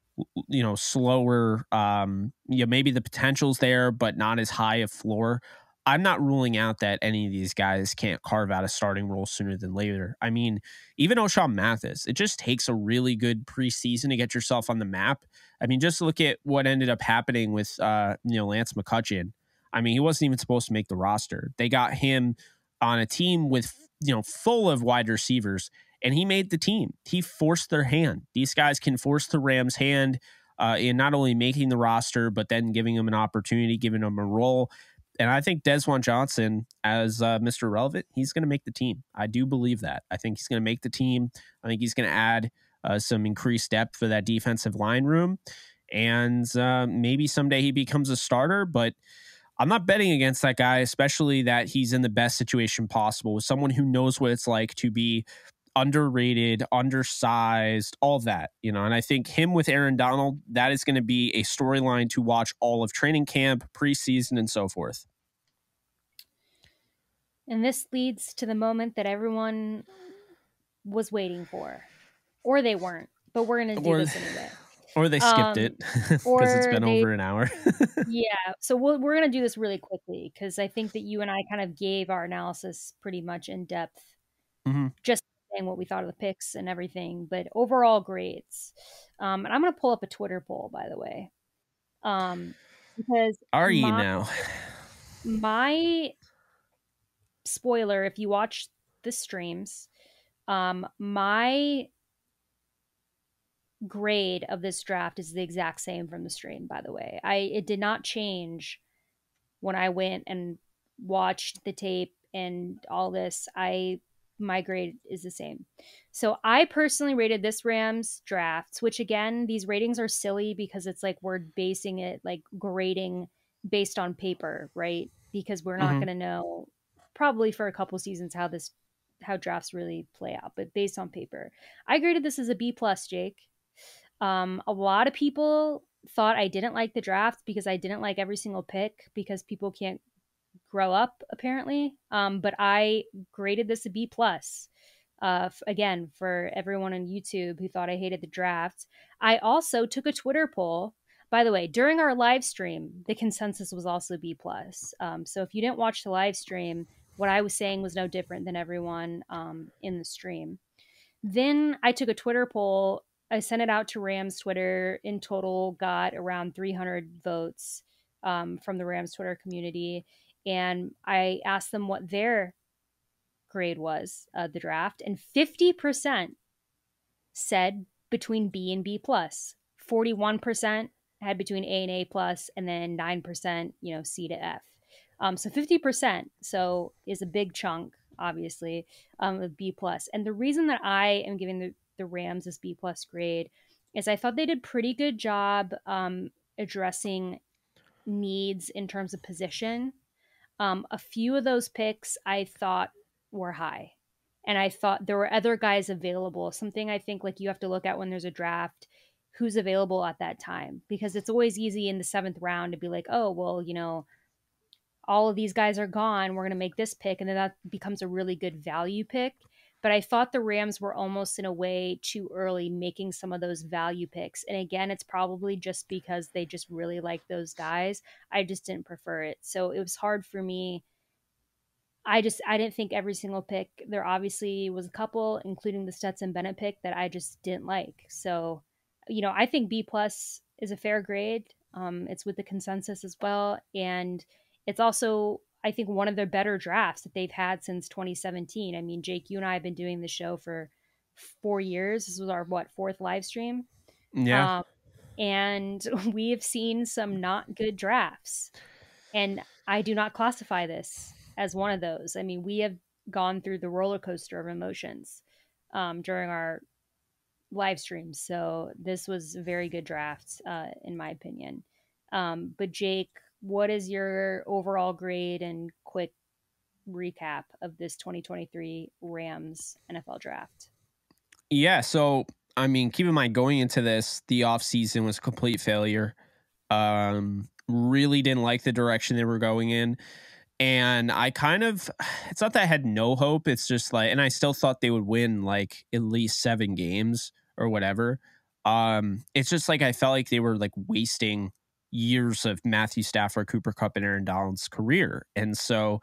you know, slower, um, you know, maybe the potential's there, but not as high a floor. I'm not ruling out that any of these guys can't carve out a starting role sooner than later. I mean, even Ochaun Mathis, it just takes a really good preseason to get yourself on the map. I mean, just look at what ended up happening with uh, you know Lance McCutcheon. I mean, he wasn't even supposed to make the roster. They got him on a team with you know full of wide receivers, and he made the team. He forced their hand. These guys can force the Rams' hand. Uh, in not only making the roster, but then giving them an opportunity, giving them a role and I think Desjuan Johnson, as uh, Mr. Relevant, he's going to make the team. I do believe that. I think he's going to make the team. I think he's going to add uh, some increased depth for that defensive line room. And uh, maybe someday he becomes a starter, but I'm not betting against that guy, especially that he's in the best situation possible with someone who knows what it's like to be underrated, undersized, all that, you know. And I think him with Aaron Donald, that is going to be a storyline to watch all of training camp, preseason, and so forth. And this leads to the moment that everyone was waiting for, or they weren't, but we're going to do or, this anyway. Or they skipped um, it because it's been they, over an hour. yeah. So we we are going to do this really quickly because I think that you and I kind of gave our analysis pretty much in depth mm-hmm. just saying what we thought of the picks and everything, but overall grades. Um, and I'm going to pull up a Twitter poll, by the way, um, because are you now? my spoiler, if you watch the streams, um, my grade of this draft is the exact same from the stream. By the way, I it did not change when I went and watched the tape and all this. I my grade is the same. So I personally rated this Rams draft, which again, these ratings are silly because it's like we're basing it like grading based on paper, right? Because we're not mm-hmm. going to know probably for a couple seasons how this how drafts really play out, but based on paper. I graded this as a B plus, Jake. Um, a lot of people thought I didn't like the draft because I didn't like every single pick because people can't grow up apparently. Um, but I graded this a B plus. Uh, f- again, for everyone on YouTube who thought I hated the draft, I also took a Twitter poll. By the way, during our live stream, the consensus was also B plus. Um, so if you didn't watch the live stream, what I was saying was no different than everyone um, in the stream. Then I took a Twitter poll. I sent it out to Rams Twitter. In total, got around 300 votes um, from the Rams Twitter community and I asked them what their grade was of the draft, and 50% said between B and B plus. 41% had between A and A plus, and then 9%, you know, C to F. Um, so 50%, so is a big chunk, obviously, um, of B plus. And the reason that I am giving the, the Rams this B plus grade is I thought they did pretty good job um, addressing needs in terms of position um, a few of those picks I thought were high. And I thought there were other guys available. Something I think like you have to look at when there's a draft who's available at that time because it's always easy in the seventh round to be like, oh, well, you know, all of these guys are gone. We're going to make this pick. And then that becomes a really good value pick. But I thought the Rams were almost in a way too early making some of those value picks. And again, it's probably just because they just really like those guys. I just didn't prefer it. So it was hard for me. I just I didn't think every single pick. There obviously was a couple, including the Stetson Bennett pick, that I just didn't like. So, you know, I think B plus is a fair grade. Um, it's with the consensus as well, and it's also I think one of their better drafts that they've had since 2017. I mean, Jake, you and I have been doing the show for four years. This was our what fourth live stream. Yeah. Um, and we have seen some not good drafts. And I do not classify this as one of those. I mean, we have gone through the roller coaster of emotions um, during our live streams. So this was a very good draft, uh, in my opinion. Um, but Jake, what is your overall grade and quick recap of this 2023 Rams NFL draft? Yeah, so I mean, keep in mind going into this, the offseason was a complete failure. Um, really didn't like the direction they were going in. And I kind of, it's not that I had no hope. It's just like, and I still thought they would win like at least seven games or whatever. Um, it's just like I felt like they were like wasting years of Matthew Stafford, Cooper Kupp, and Aaron Donald's career. And so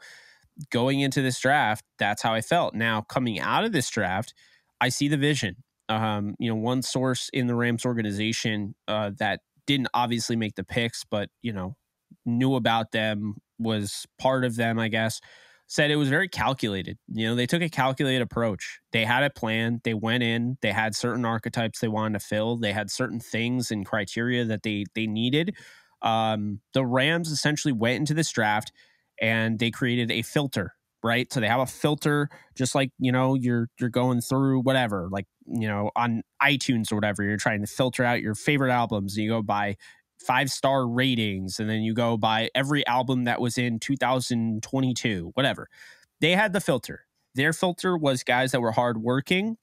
going into this draft, that's how I felt. Now, coming out of this draft, I see the vision. Um, you know, one source in the Rams organization uh, that didn't obviously make the picks, but, you know, knew about them, was part of them, I guess, said it was very calculated. You know, they took a calculated approach. They had a plan. They went in. They had certain archetypes they wanted to fill. They had certain things and criteria that they they needed. Um, the Rams essentially went into this draft and they created a filter, right? So they have a filter, just like you know you're you're going through whatever, like you know on iTunes or whatever. You're trying to filter out your favorite albums. And you go by five star ratings and then you go by every album that was in 2022 whatever. They had the filter. Their filter was guys that were hardworking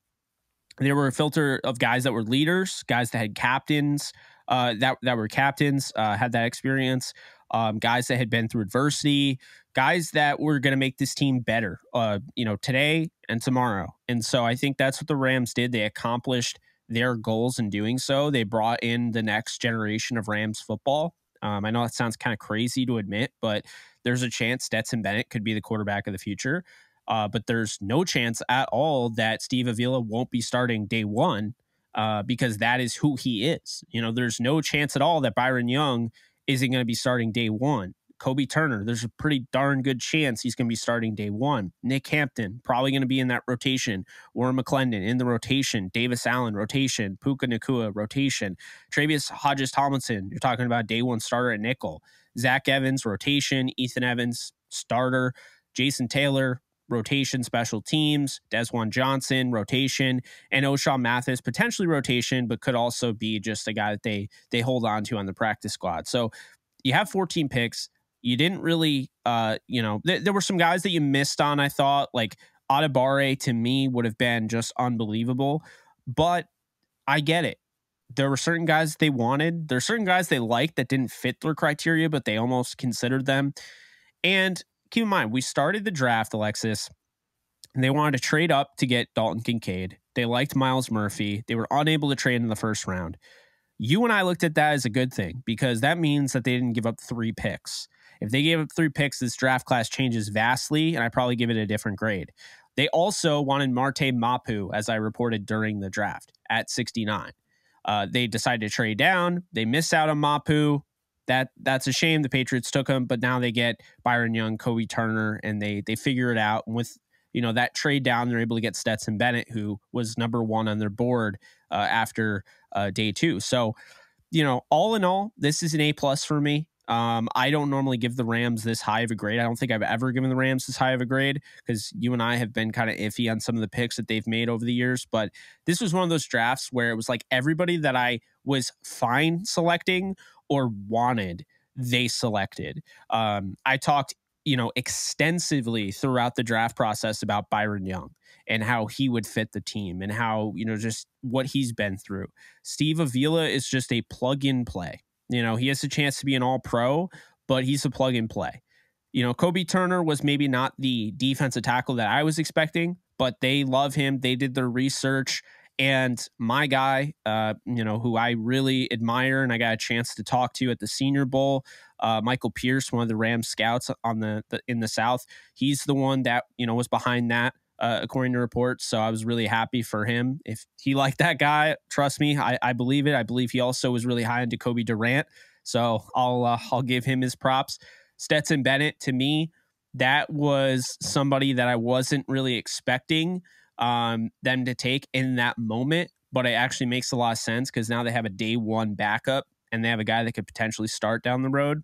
there were a filter of guys that were leaders guys that had captains uh, that that were captains uh, had that experience um, guys that had been through adversity guys that were going to make this team better uh, you know today and tomorrow. And so i think that's what the rams did. They accomplished their goals in doing so. They brought in the next generation of Rams football. Um, I know that sounds kind of crazy to admit, but there's a chance Stetson Bennett could be the quarterback of the future. Uh, but there's no chance at all that Steve Avila won't be starting day one uh, because that is who he is. You know, there's no chance at all that Byron Young isn't going to be starting day one. Kobie Turner, there's a pretty darn good chance he's going to be starting day one. Nick Hampton, probably going to be in that rotation. Warren McClendon in the rotation. Davis Allen, rotation. Puka Nacua, rotation. Tre'Vius Hodges Tomlinson, you're talking about day one starter at nickel. Zach Evans, rotation. Ethan Evans, starter. Jason Taylor, rotation special teams, Desjuan Johnson, rotation, and Ochaun Mathis, potentially rotation, but could also be just a guy that they they hold on to on the practice squad. So you have 14 picks. You didn't really uh, you know, th- there were some guys that you missed on, I thought, like Adebawore to me would have been just unbelievable. But I get it. There were certain guys they wanted. There are certain guys they liked that didn't fit their criteria, but they almost considered them. And keep in mind, we started the draft, Alexis, and they wanted to trade up to get Dalton Kincaid. They liked Myles Murphy. They were unable to trade in the first round. You and I looked at that as a good thing because that means that they didn't give up three picks. If they gave up three picks, this draft class changes vastly, and I probably give it a different grade. They also wanted Marte Mapu, as I reported during the draft, at 69. Uh, they decided to trade down. They miss out on Mapu that that's a shame. The Patriots took him, but now they get Byron Young, Kobie Turner, and they they figure it out. And with you know that trade down, they're able to get Stetson Bennett, who was number one on their board uh, after uh, day two. So, you know, all in all, this is an A plus for me. Um, I don't normally give the Rams this high of a grade. I don't think I've ever given the Rams this high of a grade because you and I have been kind of iffy on some of the picks that they've made over the years. But this was one of those drafts where it was like everybody that I was fine selecting or wanted, they selected. Um, I talked, you know, extensively throughout the draft process about Byron Young and how he would fit the team and how, you know, just what he's been through. Steve Avila is just a plug in play. You know, he has a chance to be an all pro, but he's a plug and play. You know, Kobie Turner was maybe not the defensive tackle that I was expecting, but they love him. They did their research and my guy, uh, you know, who I really admire and I got a chance to talk to at the Senior Bowl, uh, Michael Pierce, one of the Rams scouts on the, the, in the South. He's the one that you know was behind that, uh, according to reports. So I was really happy for him. If he liked that guy, trust me, I, I believe it. I believe he also was really high on Jacoby Durant. So I'll uh, I'll give him his props. Stetson Bennett to me, that was somebody that I wasn't really expecting um, them to take in that moment. But it actually makes a lot of sense because now they have a day one backup and they have a guy that could potentially start down the road.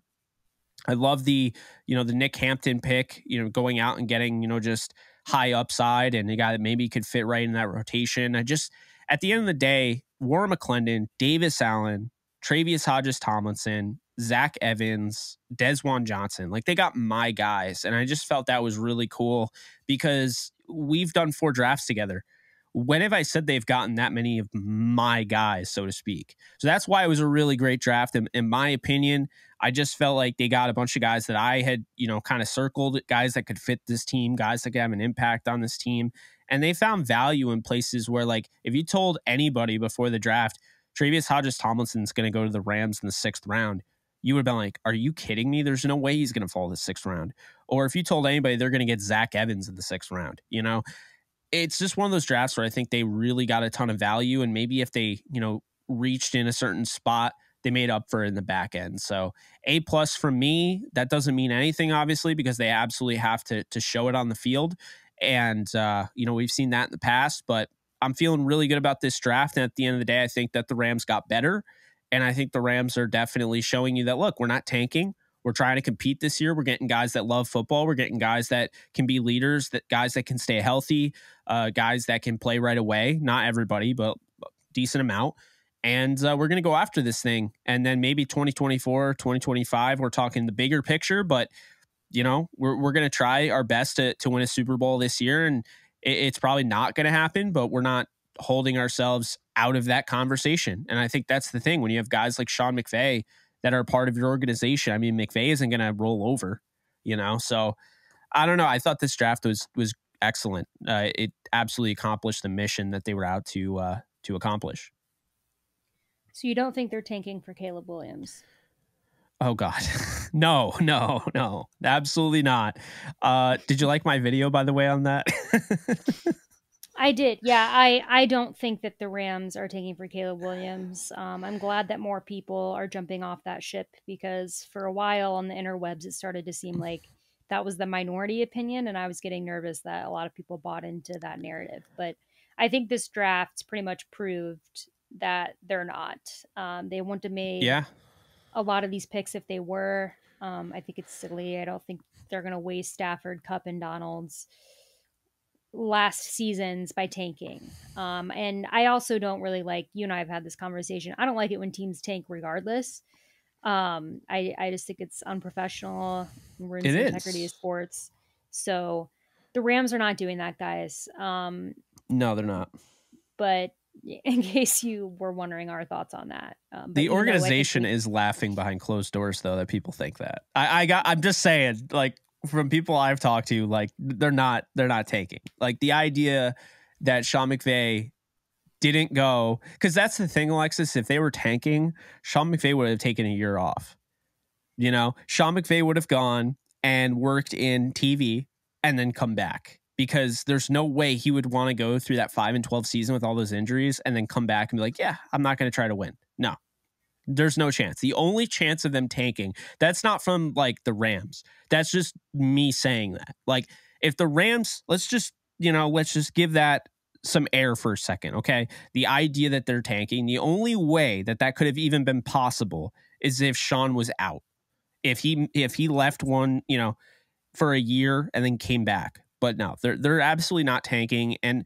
I love the, you know, the Nick Hampton pick, you know, going out and getting, you know, just high upside and a guy that maybe could fit right in that rotation. I just, at the end of the day, Warren McClendon, Davis Allen, Tre'Vius Hodges Tomlinson, Zach Evans, Desjuan Johnson. Like they got my guys. And I just felt that was really cool because we've done four drafts together. When have I said they've gotten that many of my guys, so to speak? So that's why it was a really great draft. In, in my opinion, I just felt like they got a bunch of guys that I had, you know, kind of circled, guys that could fit this team, guys that could have an impact on this team. And they found value in places where, like, if you told anybody before the draft, Tre'Vius Hodges Tomlinson's going to go to the Rams in the sixth round, you would have been like, Are you kidding me? There's no way he's going to fall the sixth round. Or if you told anybody they're going to get Zach Evans in the sixth round, you know, it's just one of those drafts where I think they really got a ton of value. And maybe if they, you know, reached in a certain spot, they made up for it in the back end. So A plus for me, that doesn't mean anything, obviously, because they absolutely have to to show it on the field. And uh, you know, we've seen that in the past, but I'm feeling really good about this draft. And at the end of the day, I think that the Rams got better. And I think the Rams are definitely showing you that look, we're not tanking. We're trying to compete this year. We're getting guys that love football. We're getting guys that can be leaders, that guys that can stay healthy, uh, guys that can play right away. Not everybody, but decent amount. And uh, we're going to go after this thing. And then maybe 2024, 2025, we're talking the bigger picture. But, you know, we're, we're going to try our best to, to win a Super Bowl this year. And it, it's probably not going to happen, but we're not holding ourselves out of that conversation. And I think that's the thing when you have guys like Sean McVay that are part of your organization. I mean, McVay isn't going to roll over, you know. So I don't know. I thought this draft was was excellent. Uh, it absolutely accomplished the mission that they were out to uh, to accomplish. So you don't think they're tanking for Caleb Williams? Oh God, no, no, no, absolutely not. Uh, did you like my video, by the way, on that? I did. Yeah, I I don't think that the Rams are taking for Caleb Williams. Um, I'm glad that more people are jumping off that ship because for a while on the interwebs it started to seem like that was the minority opinion, and I was getting nervous that a lot of people bought into that narrative. But I think this draft pretty much proved that they're not. Um, they want to make yeah a lot of these picks if they were. Um, I think it's silly. I don't think they're going to waste Stafford, Kupp, and Donald's last seasons by tanking. Um, and I also don't really like you and I have had this conversation. I don't like it when teams tank regardless. Um, I I just think it's unprofessional. Ruins It the is. integrity of sports. So the Rams are not doing that, guys. Um, no they're not but in case you were wondering our thoughts on that, um, the even though think organization is laughing behind closed doors though that people think that I, I got i'm just saying like from people i've talked to like they're not they're not taking. Like the idea that sean mcvay didn't go because that's the thing alexis if they were tanking sean mcvay would have taken a year off. You know sean mcvay would have gone and worked in tv and then come back because there's no way he would want to go through that 5 and 12 season with all those injuries and then come back and be like yeah i'm not going to try to win there's no chance. The only chance of them tanking, that's not from like the Rams. That's just me saying that. Like if the Rams, let's just, you know, let's just give that some air for a second, okay? The idea that they're tanking, the only way that that could have even been possible is if Sean was out. If he if he left one, you know, for a year and then came back. But no, they're they're absolutely not tanking and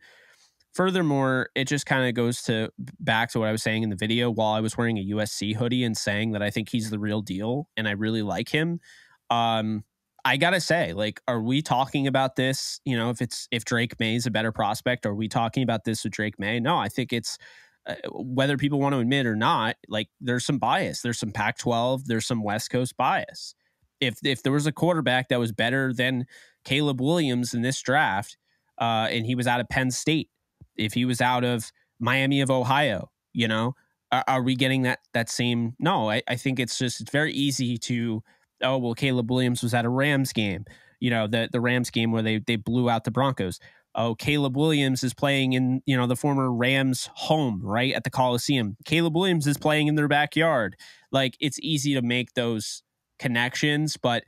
furthermore, it just kind of goes to back to what I was saying in the video while I was wearing a USC hoodie and saying that I think he's the real deal and I really like him. Um, I gotta say, like, are we talking about this? You know, if it's if Drake Maye is a better prospect, are we talking about this with Drake Maye? No, I think it's uh, whether people want to admit or not. Like, there's some bias. There's some Pac-12. There's some West Coast bias. If if there was a quarterback that was better than Caleb Williams in this draft, uh, and he was out of Penn State, if he was out of Miami of Ohio, you know, are, are we getting that that same? No, I, I think it's just it's very easy to oh well, Caleb Williams was at a Rams game, you know, the the Rams game where they they blew out the Broncos. Oh, Caleb Williams is playing in you know the former Rams home right at the Coliseum. Caleb Williams is playing in their backyard. Like it's easy to make those connections, but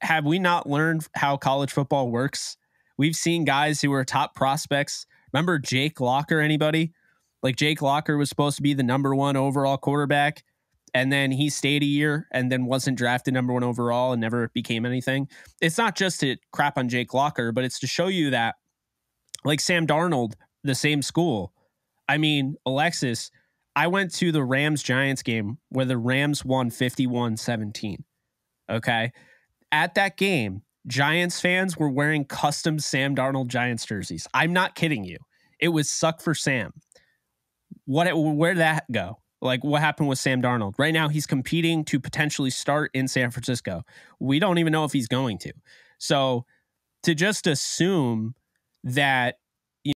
have we not learned how college football works? We've seen guys who were top prospects Remember Jake Locker, anybody? Like Jake Locker was supposed to be the number one overall quarterback, and then he stayed a year and then wasn't drafted number one overall and never became anything. It's not just to crap on Jake Locker, but it's to show you that, like Sam Darnold, the same school. I mean, Alexis, I went to the Rams Giants game where the Rams won 51 17. Okay. At that game, Giants fans were wearing custom Sam Darnold Giants jerseys. I'm not kidding you. It was suck for Sam. What where did that go? Like what happened with Sam Darnold? Right now he's competing to potentially start in San Francisco. We don't even know if he's going to. So to just assume that